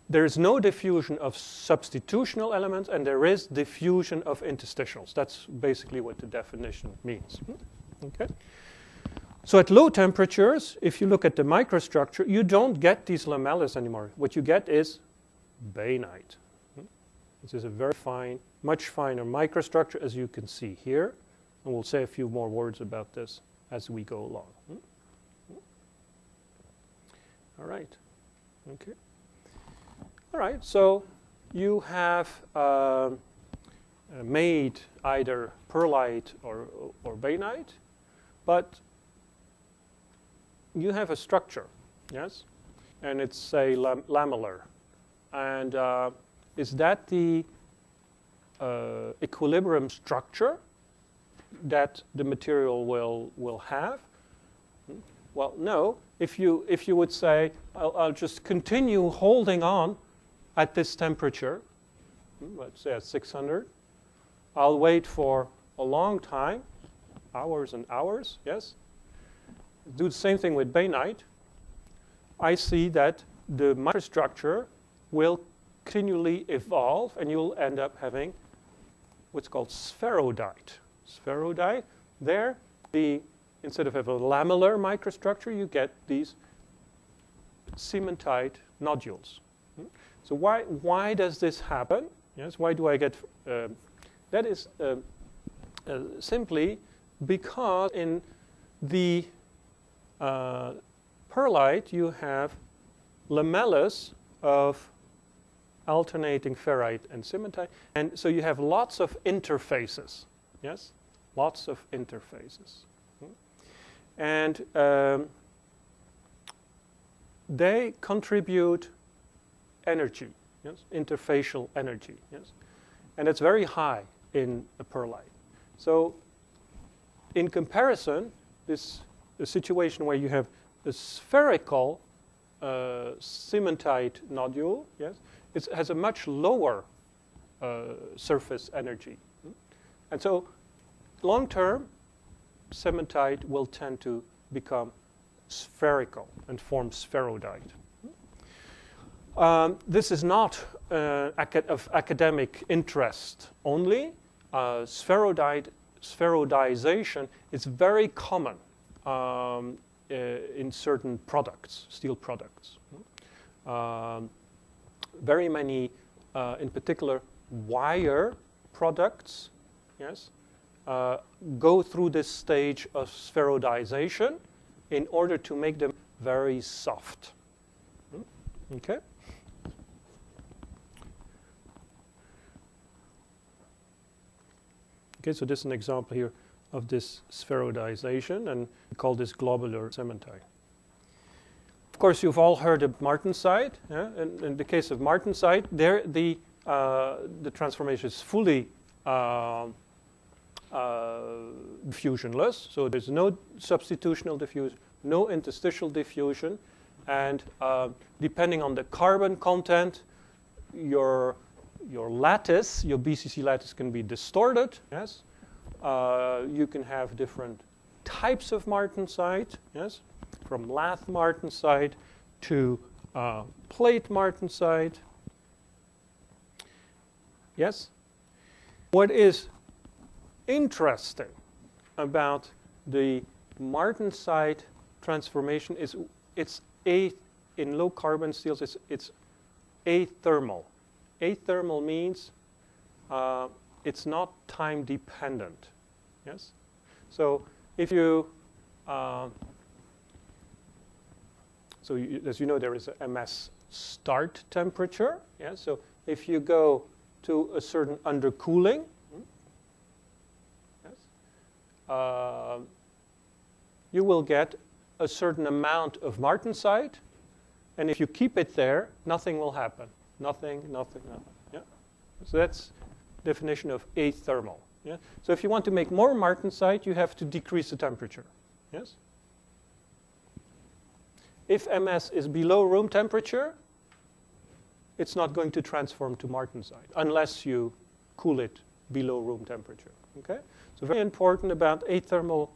there is no diffusion of substitutional elements, and there is diffusion of interstitials. That's basically what the definition means. Hmm? Okay. So at low temperatures, if you look at the microstructure, you don't get these lamellas anymore. What you get is bainite. Hmm? This is a very fine, much finer microstructure, as you can see here. And we'll say a few more words about this as we go along. Hmm? All right. Okay. All right, so you have uh, made either pearlite or, or bainite, but you have a structure, yes? And it's, say, lam lamellar. And uh, is that the uh, equilibrium structure that the material will, will have? Well, no. If you, if you would say, I'll, I'll just continue holding on at this temperature, hmm, let's say at 600, I'll wait for a long time, hours and hours, yes? Do the same thing with bainite. I see that the microstructure will continually evolve and you'll end up having what's called spheroidite. Spheroidite, there, the, instead of a lamellar microstructure, you get these cementite nodules. So why, why does this happen? Yes, why do I get, uh, that is uh, uh, simply because in the uh, pearlite you have lamellus of alternating ferrite and cementite. And so you have lots of interfaces, yes? Lots of interfaces. Hmm? And um, they contribute energy, yes? Interfacial energy, yes? And it's very high in a pearlite. So in comparison, this a situation where you have a spherical uh, cementite nodule, yes, it has a much lower uh, surface energy. And so long term, cementite will tend to become spherical and form spheroidite. Um, this is not uh, of academic interest only. Uh, spheroidization is very common um, uh, in certain products, steel products. Um, very many, uh, in particular, wire products, yes, uh, go through this stage of spheroidization in order to make them very soft. Hmm? Okay? Okay, so this is an example here of this spheroidization, and we call this globular cementite. Of course, you've all heard of martensite. Yeah? In, in, the case of martensite, there the, uh, the transformation is fully uh, uh, diffusionless, so there's no substitutional diffusion, no interstitial diffusion, and uh, depending on the carbon content, your, your lattice, your BCC lattice can be distorted, yes? Uh, you can have different types of martensite, yes? from lath martensite to uh, plate martensite. Yes? What is interesting about the martensite transformation is it's a in low carbon steels it's, it's athermal. Athermal means uh, it's not time dependent. Yes? So if you uh, so you, as you know, there is a MS start temperature. Yeah? So if you go to a certain undercooling, yes, uh, you will get a certain amount of martensite. And if you keep it there, nothing will happen. Nothing, nothing, nothing. Yeah? So that's definition of athermal. Yeah? So if you want to make more martensite, you have to decrease the temperature. Yes? If MS is below room temperature, it's not going to transform to martensite unless you cool it below room temperature. Okay? So very important about athermal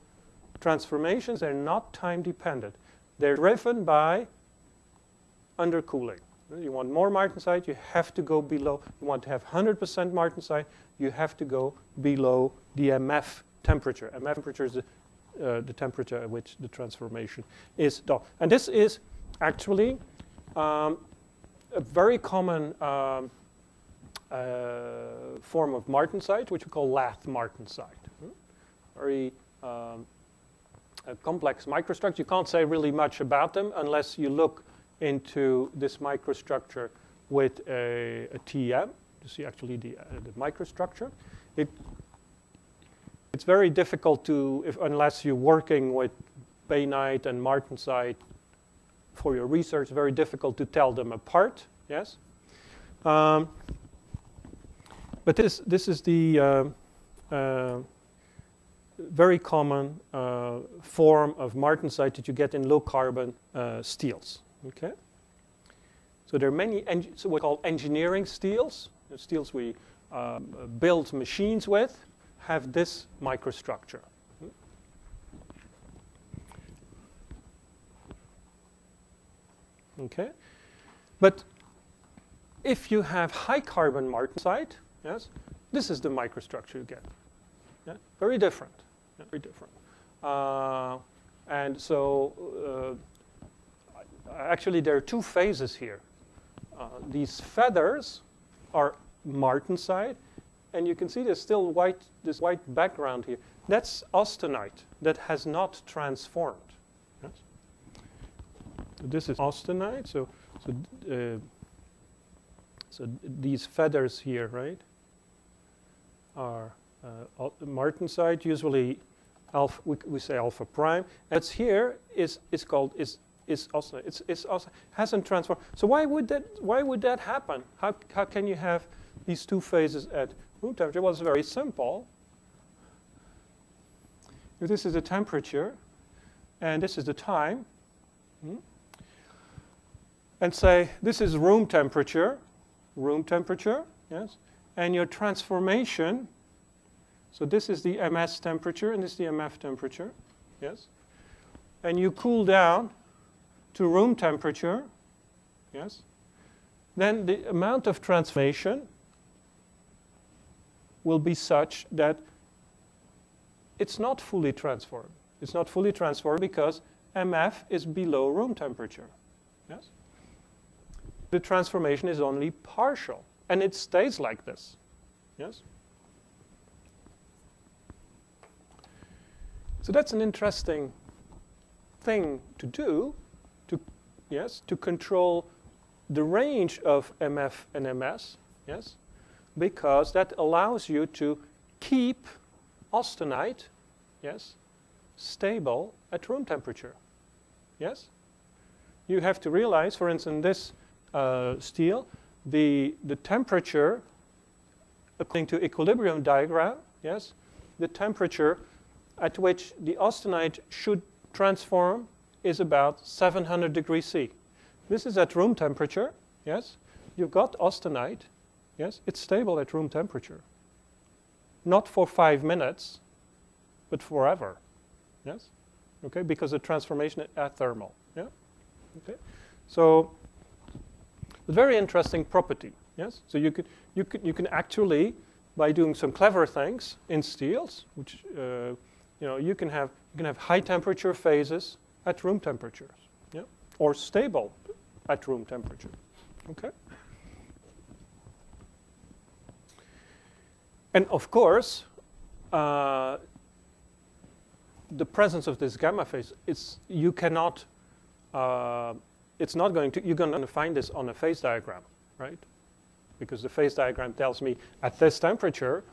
transformations, they're not time dependent. They're driven by undercooling. You want more martensite, you have to go below. You want to have 100% martensite, you have to go below the MF temperature. MF temperature is the uh, the temperature at which the transformation is done. And this is actually um, a very common um, uh, form of martensite, which we call lath martensite. Very um, complex microstructure. You can't say really much about them unless you look into this microstructure with a, a TM to see actually the, uh, the microstructure. It it's very difficult to, if, unless you're working with bainite and martensite for your research, very difficult to tell them apart, yes? Um, but this, this is the uh, uh, very common uh, form of martensite that you get in low carbon uh, steels. Okay? So there are many so what we call engineering steels, the steels we um, build machines with, have this microstructure. Okay? But if you have high carbon martensite, yes, this is the microstructure you get. Yeah? Very different. Yeah, very different. Uh, and so uh, actually there are two phases here. Uh, these feathers are martensite, and you can see there's still white, this white background here. That's austenite that has not transformed. Yes? So this is austenite. So, so, uh, so these feathers here, right, are uh, martensite, usually alpha, we, we, say alpha prime. And here is, is called, is, is also, it's, it's also, hasn't transformed. So why would that, why would that happen? How, how can you have these two phases at room temperature? Well, it's very simple. If this is the temperature, and this is the time, hmm, and say this is room temperature, room temperature, yes, and your transformation, so this is the MS temperature and this is the MF temperature, yes, and you cool down to room temperature, yes, then the amount of transformation will be such that it's not fully transformed. It's not fully transformed because MF is below room temperature. Yes? The transformation is only partial, and it stays like this. Yes? So that's an interesting thing to do, yes, to control the range of MF and MS, yes, because that allows you to keep austenite, yes, stable at room temperature. Yes? You have to realize, for instance, this uh, steel, the, the temperature, according to equilibrium diagram, yes, the temperature at which the austenite should transform is about 700 degrees C. This is at room temperature, yes. You've got austenite, yes, it's stable at room temperature not for five minutes, but forever. Yes? Okay, because the transformation is athermal. Yeah? Okay. So very interesting property. Yes? So you could you could you can actually by doing some clever things in steels, which uh, you know you can have you can have high temperature phases at room temperatures, yeah, or stable at room temperature. Okay. And of course, uh, the presence of this gamma phase, it's, you cannot, uh, it's not going to, you're going to find this on a phase diagram, right? Because the phase diagram tells me at this temperature,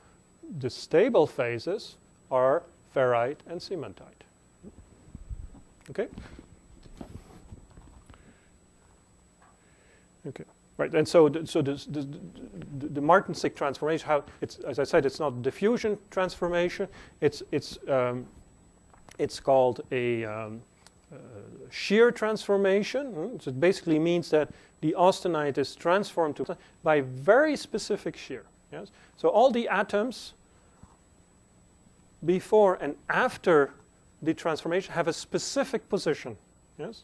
the stable phases are ferrite and cementite. Okay? Okay. Right, and so, the, so the, the, the transformation, how it's, as I said, it's not diffusion transformation. It's, it's, um, it's called a um, uh, shear transformation. Hmm? So it basically means that the austenite is transformed to by very specific shear. Yes? So all the atoms before and after the transformation have a specific position. Yes?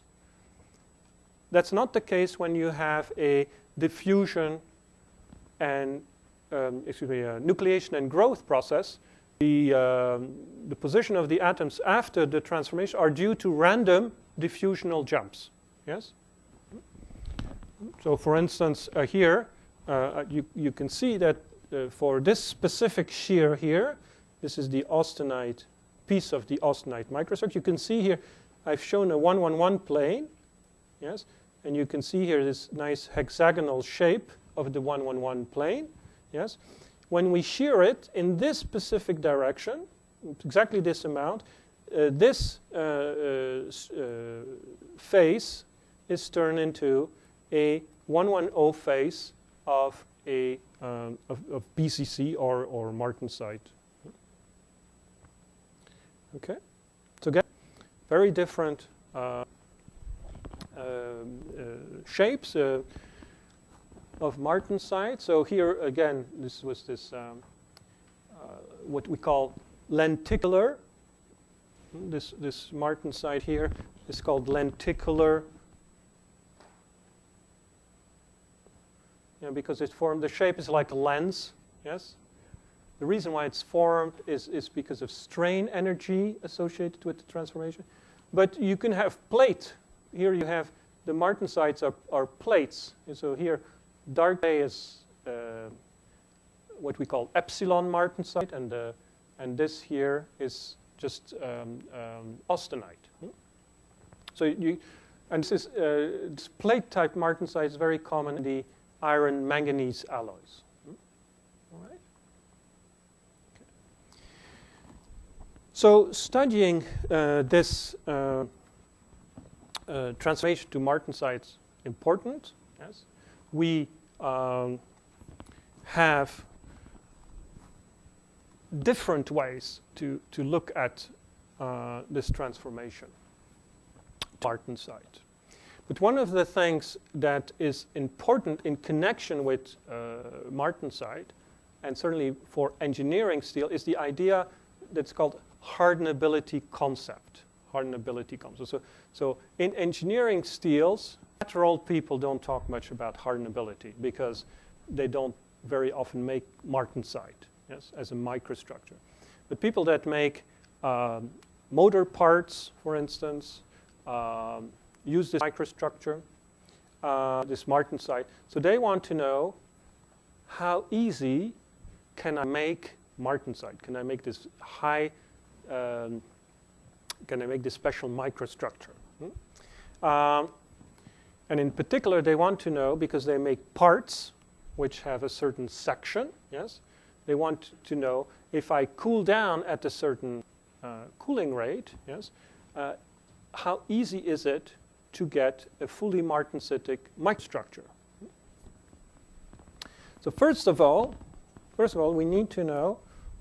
That's not the case when you have a diffusion and um, excuse me, uh, nucleation and growth process, the, um, the position of the atoms after the transformation are due to random diffusional jumps. Yes? So for instance, uh, here, uh, you, you can see that uh, for this specific shear here, this is the austenite piece of the austenite microstructure. You can see here, I've shown a 111 plane. Yes? And you can see here this nice hexagonal shape of the 111 plane. Yes? When we shear it in this specific direction, exactly this amount, uh, this uh, uh, uh phase is turned into a 110 face of a um, of, of, BCC or, or martensite. Okay, so again, very different uh, um, uh, shapes uh, of martensite. So here again, this was this um, uh, what we call lenticular. This this martensite here is called lenticular because it formed, the shape is like a lens, yes? The reason why it's formed is, is because of strain energy associated with the transformation. But you can have plate. Here you have the martensites are, are plates. And so here, dark gray is uh, what we call epsilon martensite, and, uh, and this here is just um, um, austenite. So you, and this is uh, this plate type martensite is very common in the iron manganese alloys. Hmm? All right. Okay. So studying uh, this uh, uh, transformation to martensite is important. Yes, we um, have different ways to to look at uh, this transformation. Martensite. But one of the things that is important in connection with uh, martensite, and certainly for engineering steel, is the idea that's called hardenability concept. Hardenability concept. So, so in engineering steels, natural people don't talk much about hardenability because they don't very often make martensite yes, as a microstructure. But people that make um, motor parts, for instance, um, use this microstructure, uh, this martensite. So they want to know how easy can I make martensite? Can I make this high, um, can I make this special microstructure? Hmm? Um, and in particular, they want to know, because they make parts which have a certain section, yes? They want to know if I cool down at a certain uh, cooling rate, yes? Uh, how easy is it to get a fully martensitic microstructure. So first of all, first of all, we need to know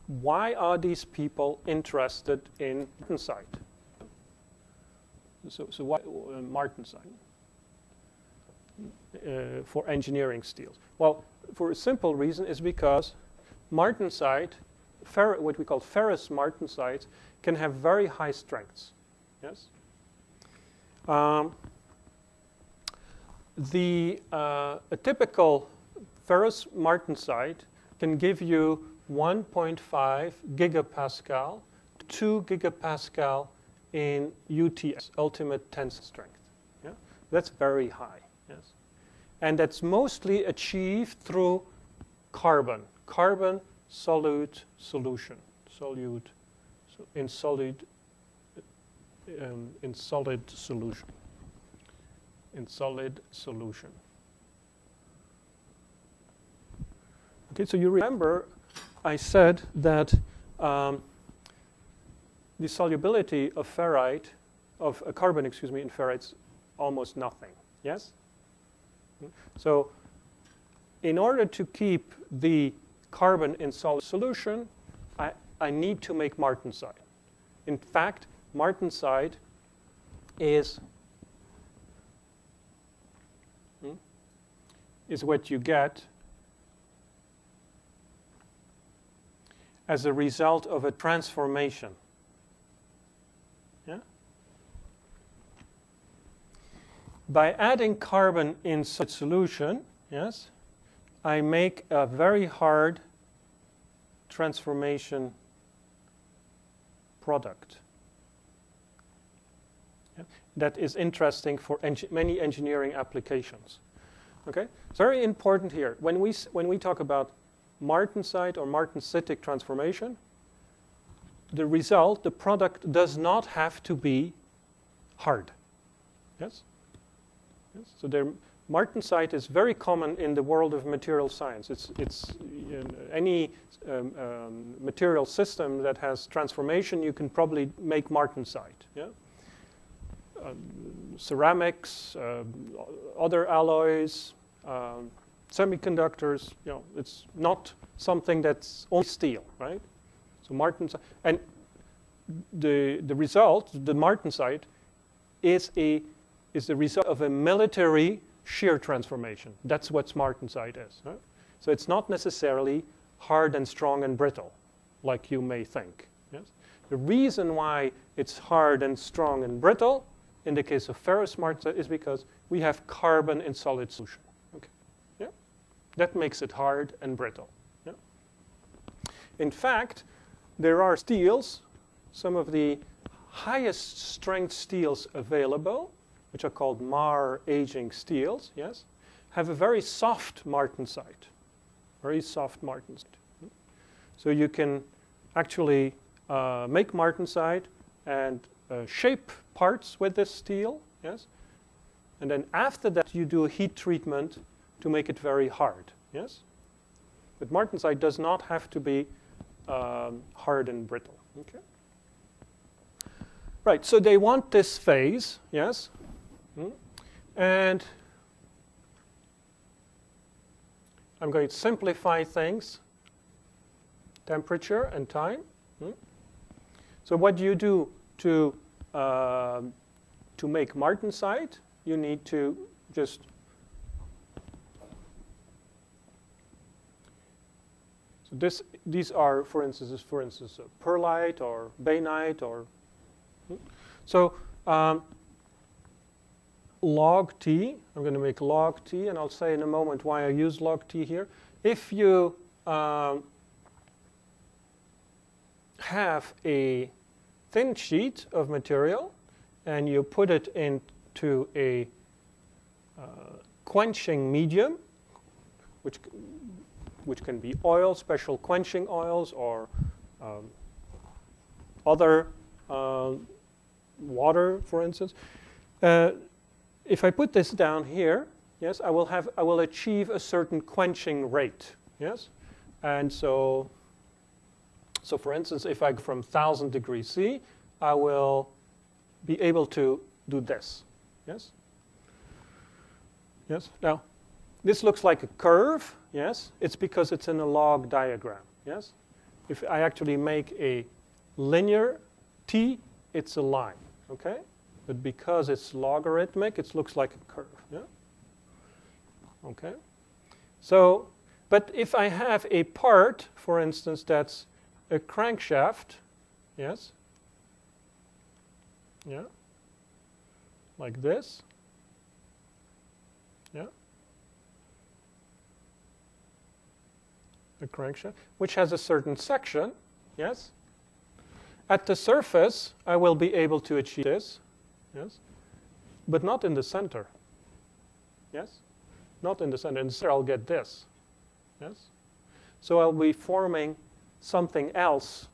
why are these people interested in martensite? So, so why uh, martensite uh, for engineering steels? Well, for a simple reason is because martensite, what we call ferrous martensite, can have very high strengths. Yes. Um, the, uh, a typical ferrous martensite can give you 1.5 gigapascal, 2 gigapascal in UTS, ultimate tensile strength. Yeah? That's very high. Yes? And that's mostly achieved through carbon, carbon solute solution, solute, so in solid um, in solid solution. In solid solution. Okay, so you remember I said that um, the solubility of ferrite, of uh, carbon, excuse me, in ferrite almost nothing. Yes? So in order to keep the carbon in solid solution, I, I need to make martensite. In fact, martensite is hmm, is what you get as a result of a transformation. Yeah? By adding carbon in such solution, yes, I make a very hard transformation product that is interesting for many engineering applications. Okay, it's very important here. When we, when we talk about martensite or martensitic transformation, the result, the product does not have to be hard. Yes? yes? So there, martensite is very common in the world of material science. It's, it's any um, um, material system that has transformation, you can probably make martensite. Yeah? ceramics, uh, other alloys, um, semiconductors, you know, it's not something that's only steel, right? So martensite, and the the result, the martensite, is a is the result of a military shear transformation. That's what martensite is. Right? So it's not necessarily hard and strong and brittle, like you may think. Yes? The reason why it's hard and strong and brittle in the case of ferrous martensite is because we have carbon in solid solution. That makes it hard and brittle. Yeah? In fact, there are steels, some of the highest strength steels available, which are called maraging steels, yes, have a very soft martensite, very soft martensite. So you can actually uh, make martensite and uh, shape parts with this steel, yes, and then after that you do a heat treatment to make it very hard, yes. But martensite does not have to be um, hard and brittle. Okay. Right, so they want this phase, yes? Hmm? And I'm going to simplify things, temperature and time. Hmm? So what do you do to, uh, to make martensite? You need to just So this, these are, for instance, for instance, pearlite or bainite or so um, log t, I'm going to make log t, and I'll say in a moment why I use log t here. If you um, have a thin sheet of material and you put it into a uh, quenching medium, which, which can be oil, special quenching oils, or um, other uh, water, for instance. Uh, if I put this down here, yes, I will have I will achieve a certain quenching rate, yes, and so so for instance, if I go from 1000 degrees C, I will be able to do this, yes, yes. Now, this looks like a curve, yes. It's because it's in a log diagram, yes. If I actually make a linear t, it's a line okay? But because it's logarithmic, it looks like a curve, yeah? Okay? So, but if I have a part, for instance, that's a crankshaft, yes? Yeah? Like this. Yeah? A crankshaft, which has a certain section, yes? At the surface, I will be able to achieve this, yes, but not in the center. Yes? Not in the center. In the center, I'll get this. Yes? So I'll be forming something else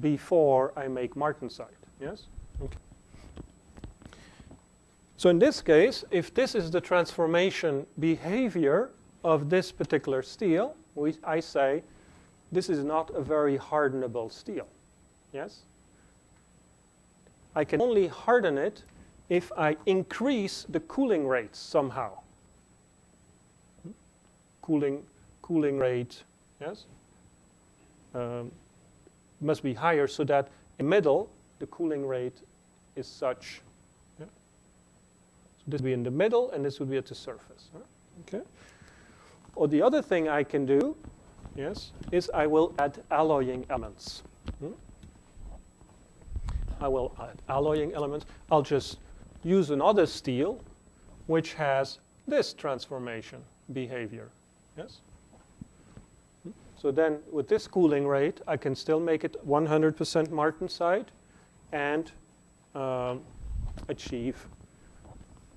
before I make martensite. Yes? Okay. So in this case, if this is the transformation behavior of this particular steel, we, I say this is not a very hardenable steel. Yes? I can only harden it if I increase the cooling rate somehow. Cooling, cooling rate, yes, um, must be higher so that in the middle the cooling rate is such. Yeah? So this would be in the middle, and this would be at the surface. Huh? Okay. Or the other thing I can do, yes, is I will add alloying elements. Hmm? I will add alloying elements. I'll just use another steel which has this transformation behavior. Yes? So then with this cooling rate, I can still make it 100% martensite and um, achieve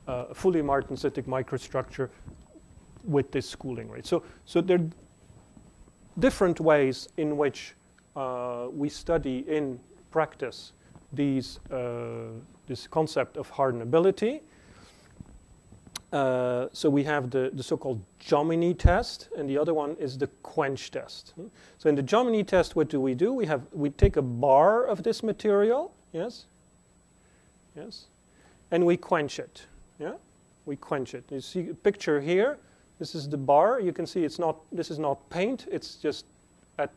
uh, a fully martensitic microstructure with this cooling rate. So, so there are different ways in which uh, we study in practice these, uh, this concept of hardenability. Uh, so we have the, the so-called Jominy test, and the other one is the quench test. So in the Jominy test, what do we do? We have we take a bar of this material, yes, yes, and we quench it. Yeah, we quench it. You see a picture here. This is the bar. You can see it's not. This is not paint. It's just at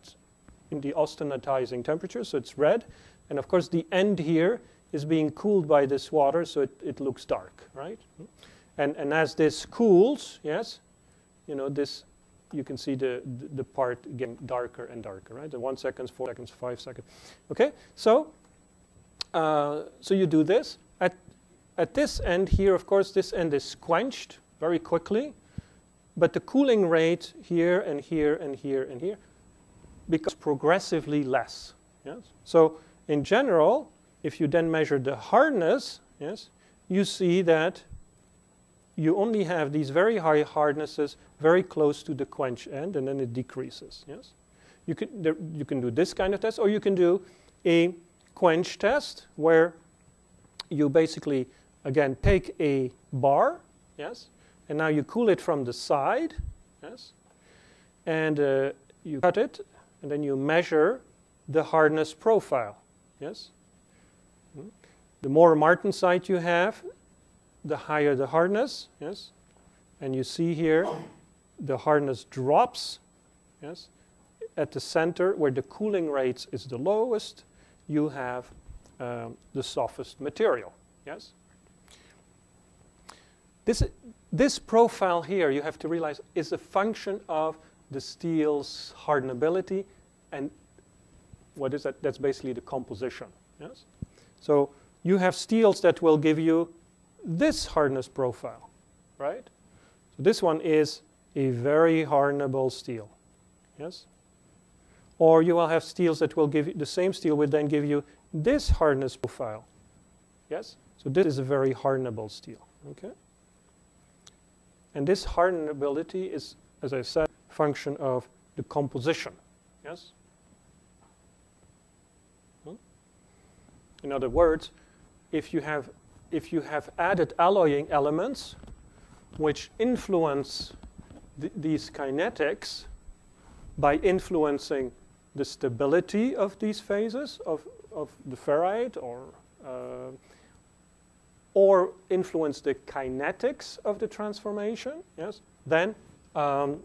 in the austenitizing temperature, so it's red. And of course, the end here is being cooled by this water, so it, it looks dark, right? And and as this cools, yes, you know this. You can see the, the, part getting darker and darker, right? The one seconds, four seconds, five seconds. Okay, so uh, so you do this. At, at this end here, of course, this end is quenched very quickly, but the cooling rate here and here and here and here becomes progressively less. Yes? So in general, if you then measure the hardness, yes, you see that you only have these very high hardnesses very close to the quench end, and then it decreases. Yes, you can there, you can do this kind of test, or you can do a quench test where you basically again take a bar, yes, and now you cool it from the side, yes, and uh, you cut it, and then you measure the hardness profile, yes. Hmm? The more martensite you have, the higher the hardness, yes, and you see here the hardness drops, yes, at the center where the cooling rate is the lowest, you have um, the softest material. Yes? This, this profile here, you have to realize, is a function of the steel's hardenability and what is that? That's basically the composition. Yes? So you have steels that will give you this hardness profile, right? So this one is a very hardenable steel. Yes? Or you will have steels that will give you, the same steel will then give you this hardness profile. Yes? So this is a very hardenable steel. Okay? And this hardenability is, as I said, function of the composition. Yes? Hmm? In other words, if you have if you have added alloying elements which influence th these kinetics by influencing the stability of these phases of, of the ferrite or, uh, or influence the kinetics of the transformation, yes, then um,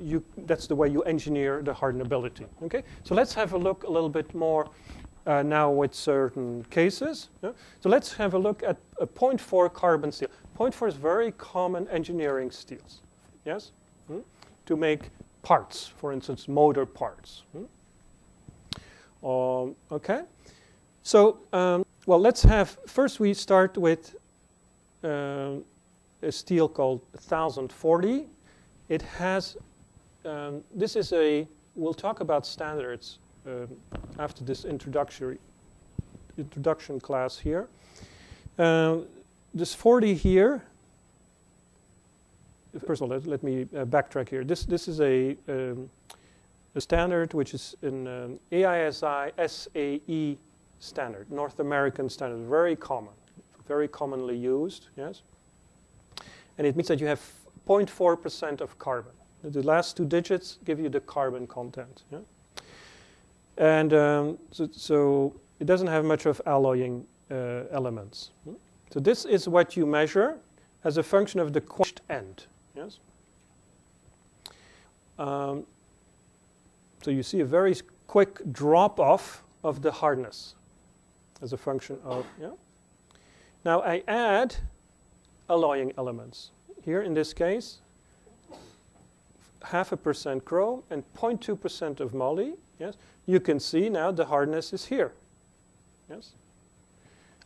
you, that's the way you engineer the hardenability. Okay, so let's have a look a little bit more uh, now with certain cases. Yeah? So let's have a look at a 0.4 carbon steel. 0.4 is very common engineering steels, yes, hmm? to make parts, for instance, motor parts. Hmm? Um, okay, so um, well, let's have first we start with uh, a steel called 1040. It has um, this is a we'll talk about standards uh, after this introductory introduction class here. Uh, this 40 here. First of all, let, let me uh, backtrack here. This this is a um, a standard which is an um, AISI SAE standard, North American standard, very common, very commonly used, yes? And it means that you have 0.4% of carbon. The last two digits give you the carbon content. Yeah? And um, so, so, it doesn't have much of alloying uh, elements. So this is what you measure as a function of the quenched end. Yes. Um, so you see a very quick drop off of the hardness as a function of, yeah. Now I add alloying elements. Here in this case, half a percent chrome and 0.2% of moly, yes. You can see now the hardness is here, yes.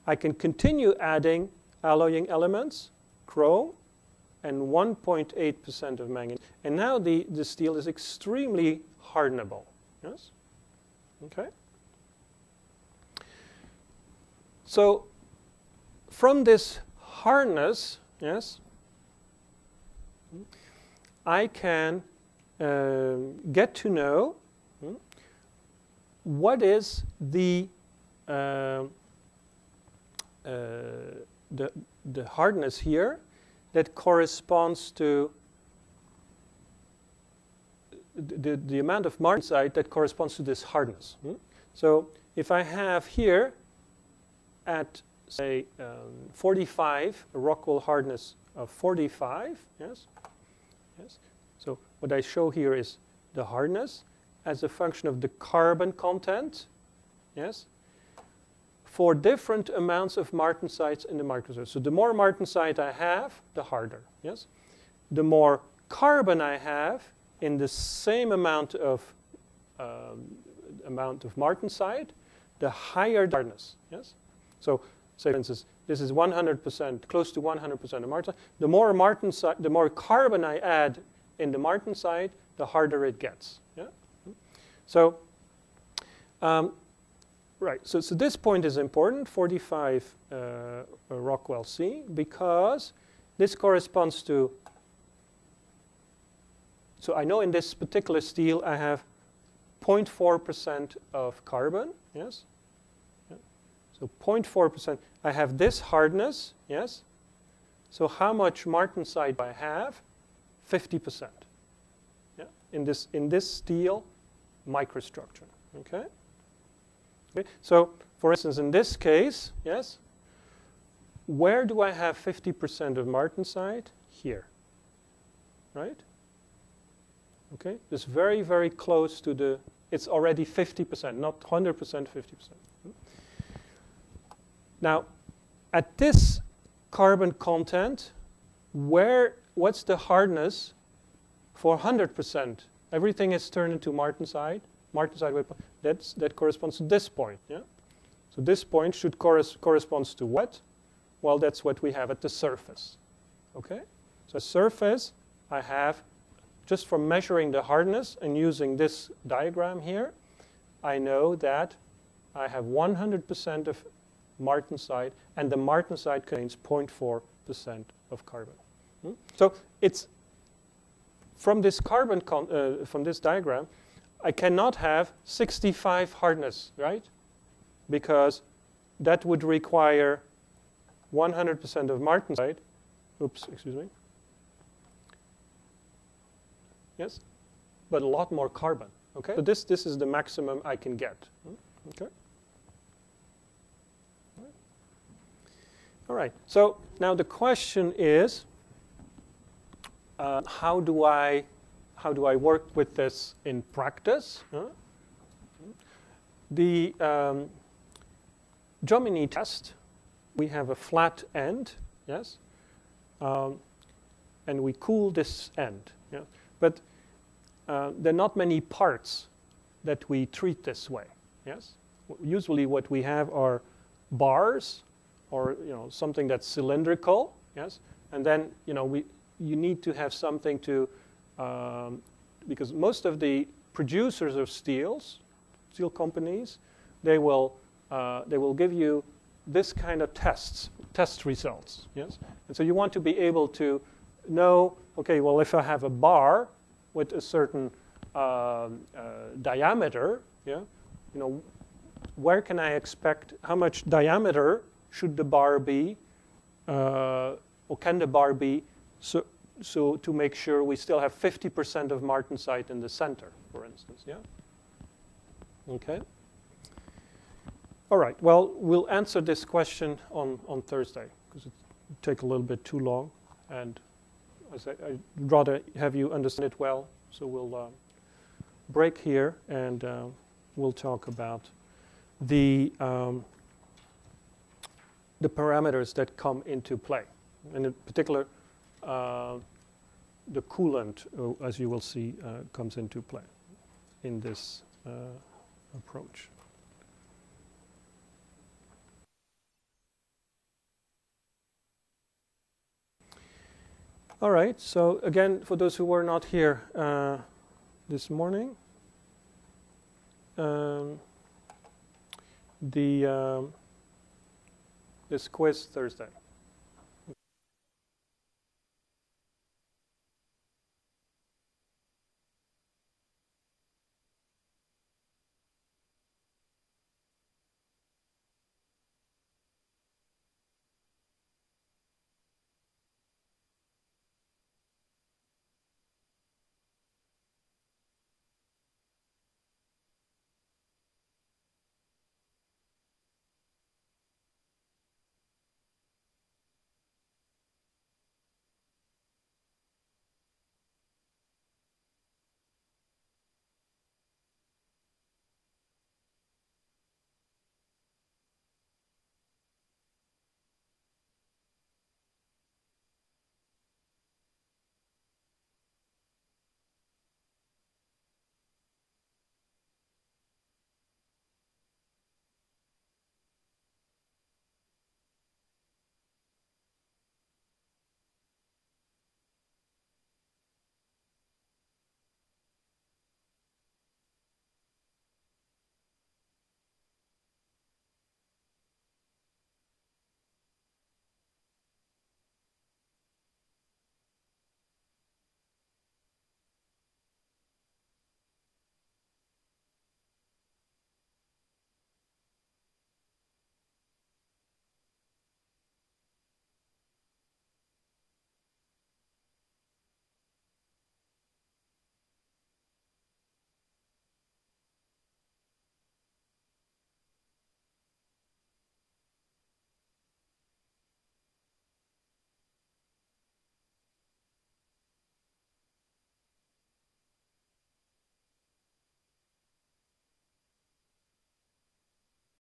I can continue adding alloying elements, chrome, and 1.8% of manganese. And now the, the steel is extremely hardenable. Yes? Okay? So from this hardness, yes, I can uh, get to know hmm, what is the, uh, uh, the, the hardness here that corresponds to the, the amount of martensite that corresponds to this hardness. Hmm? So if I have here at say um, 45, a Rockwell hardness of 45, yes, Yes. So what I show here is the hardness as a function of the carbon content. Yes. For different amounts of martensites in the microstructure. So the more martensite I have, the harder. Yes. The more carbon I have in the same amount of um, amount of martensite, the higher the hardness. Yes. So say for instance, this is 100%, close to 100% of martensite. The more martensite, the more carbon I add in the martensite, the harder it gets. Yeah? So, um, right, so, so this point is important, 45 uh, Rockwell C, because this corresponds to, so I know in this particular steel I have 0.4% of carbon, yes? So 0.4%. I have this hardness, yes? So how much martensite do I have? 50%. Yeah? In, this, in this steel microstructure, okay? okay? So for instance, in this case, yes? Where do I have 50% of martensite? Here, right? Okay, it's very, very close to the, it's already 50%, not 100%, 50%. Now, at this carbon content, where, what's the hardness for 100%? Everything is turned into martensite. Martensite, that's, that corresponds to this point. Yeah? So this point should corres corresponds to what? Well, that's what we have at the surface. Okay? So surface, I have, just from measuring the hardness and using this diagram here, I know that I have 100% of martensite, and the martensite contains 0.4% of carbon. Hmm? So it's from this carbon uh, from this diagram, I cannot have 65 hardness, right? Because that would require 100% of martensite. Oops, excuse me. Yes, but a lot more carbon. Okay, so this this is the maximum I can get. Hmm? Okay. All right. So now the question is, uh, how do I how do I work with this in practice? Huh? The um, Jominy test, we have a flat end, yes, um, and we cool this end. Yeah? But uh, there are not many parts that we treat this way. Yes, usually what we have are bars or you know something that's cylindrical, yes, and then you know we you need to have something to um, because most of the producers of steels, steel companies, they will uh, they will give you this kind of tests, test results, yes, and so you want to be able to know, okay, well if I have a bar with a certain uh, uh, diameter, yeah, you know, where can I expect how much diameter should the bar be, uh, or can the bar be, so, so to make sure we still have 50% of martensite in the center, for instance, yeah? Okay. All right, well, we'll answer this question on, on Thursday, because it take a little bit too long, and I I'd rather have you understand it well, so we'll uh, break here, and uh, we'll talk about the um, the parameters that come into play. And in particular, uh, the coolant, uh, as you will see, uh, comes into play in this uh, approach. All right, so again, for those who were not here uh, this morning, um, the um, this quiz Thursday.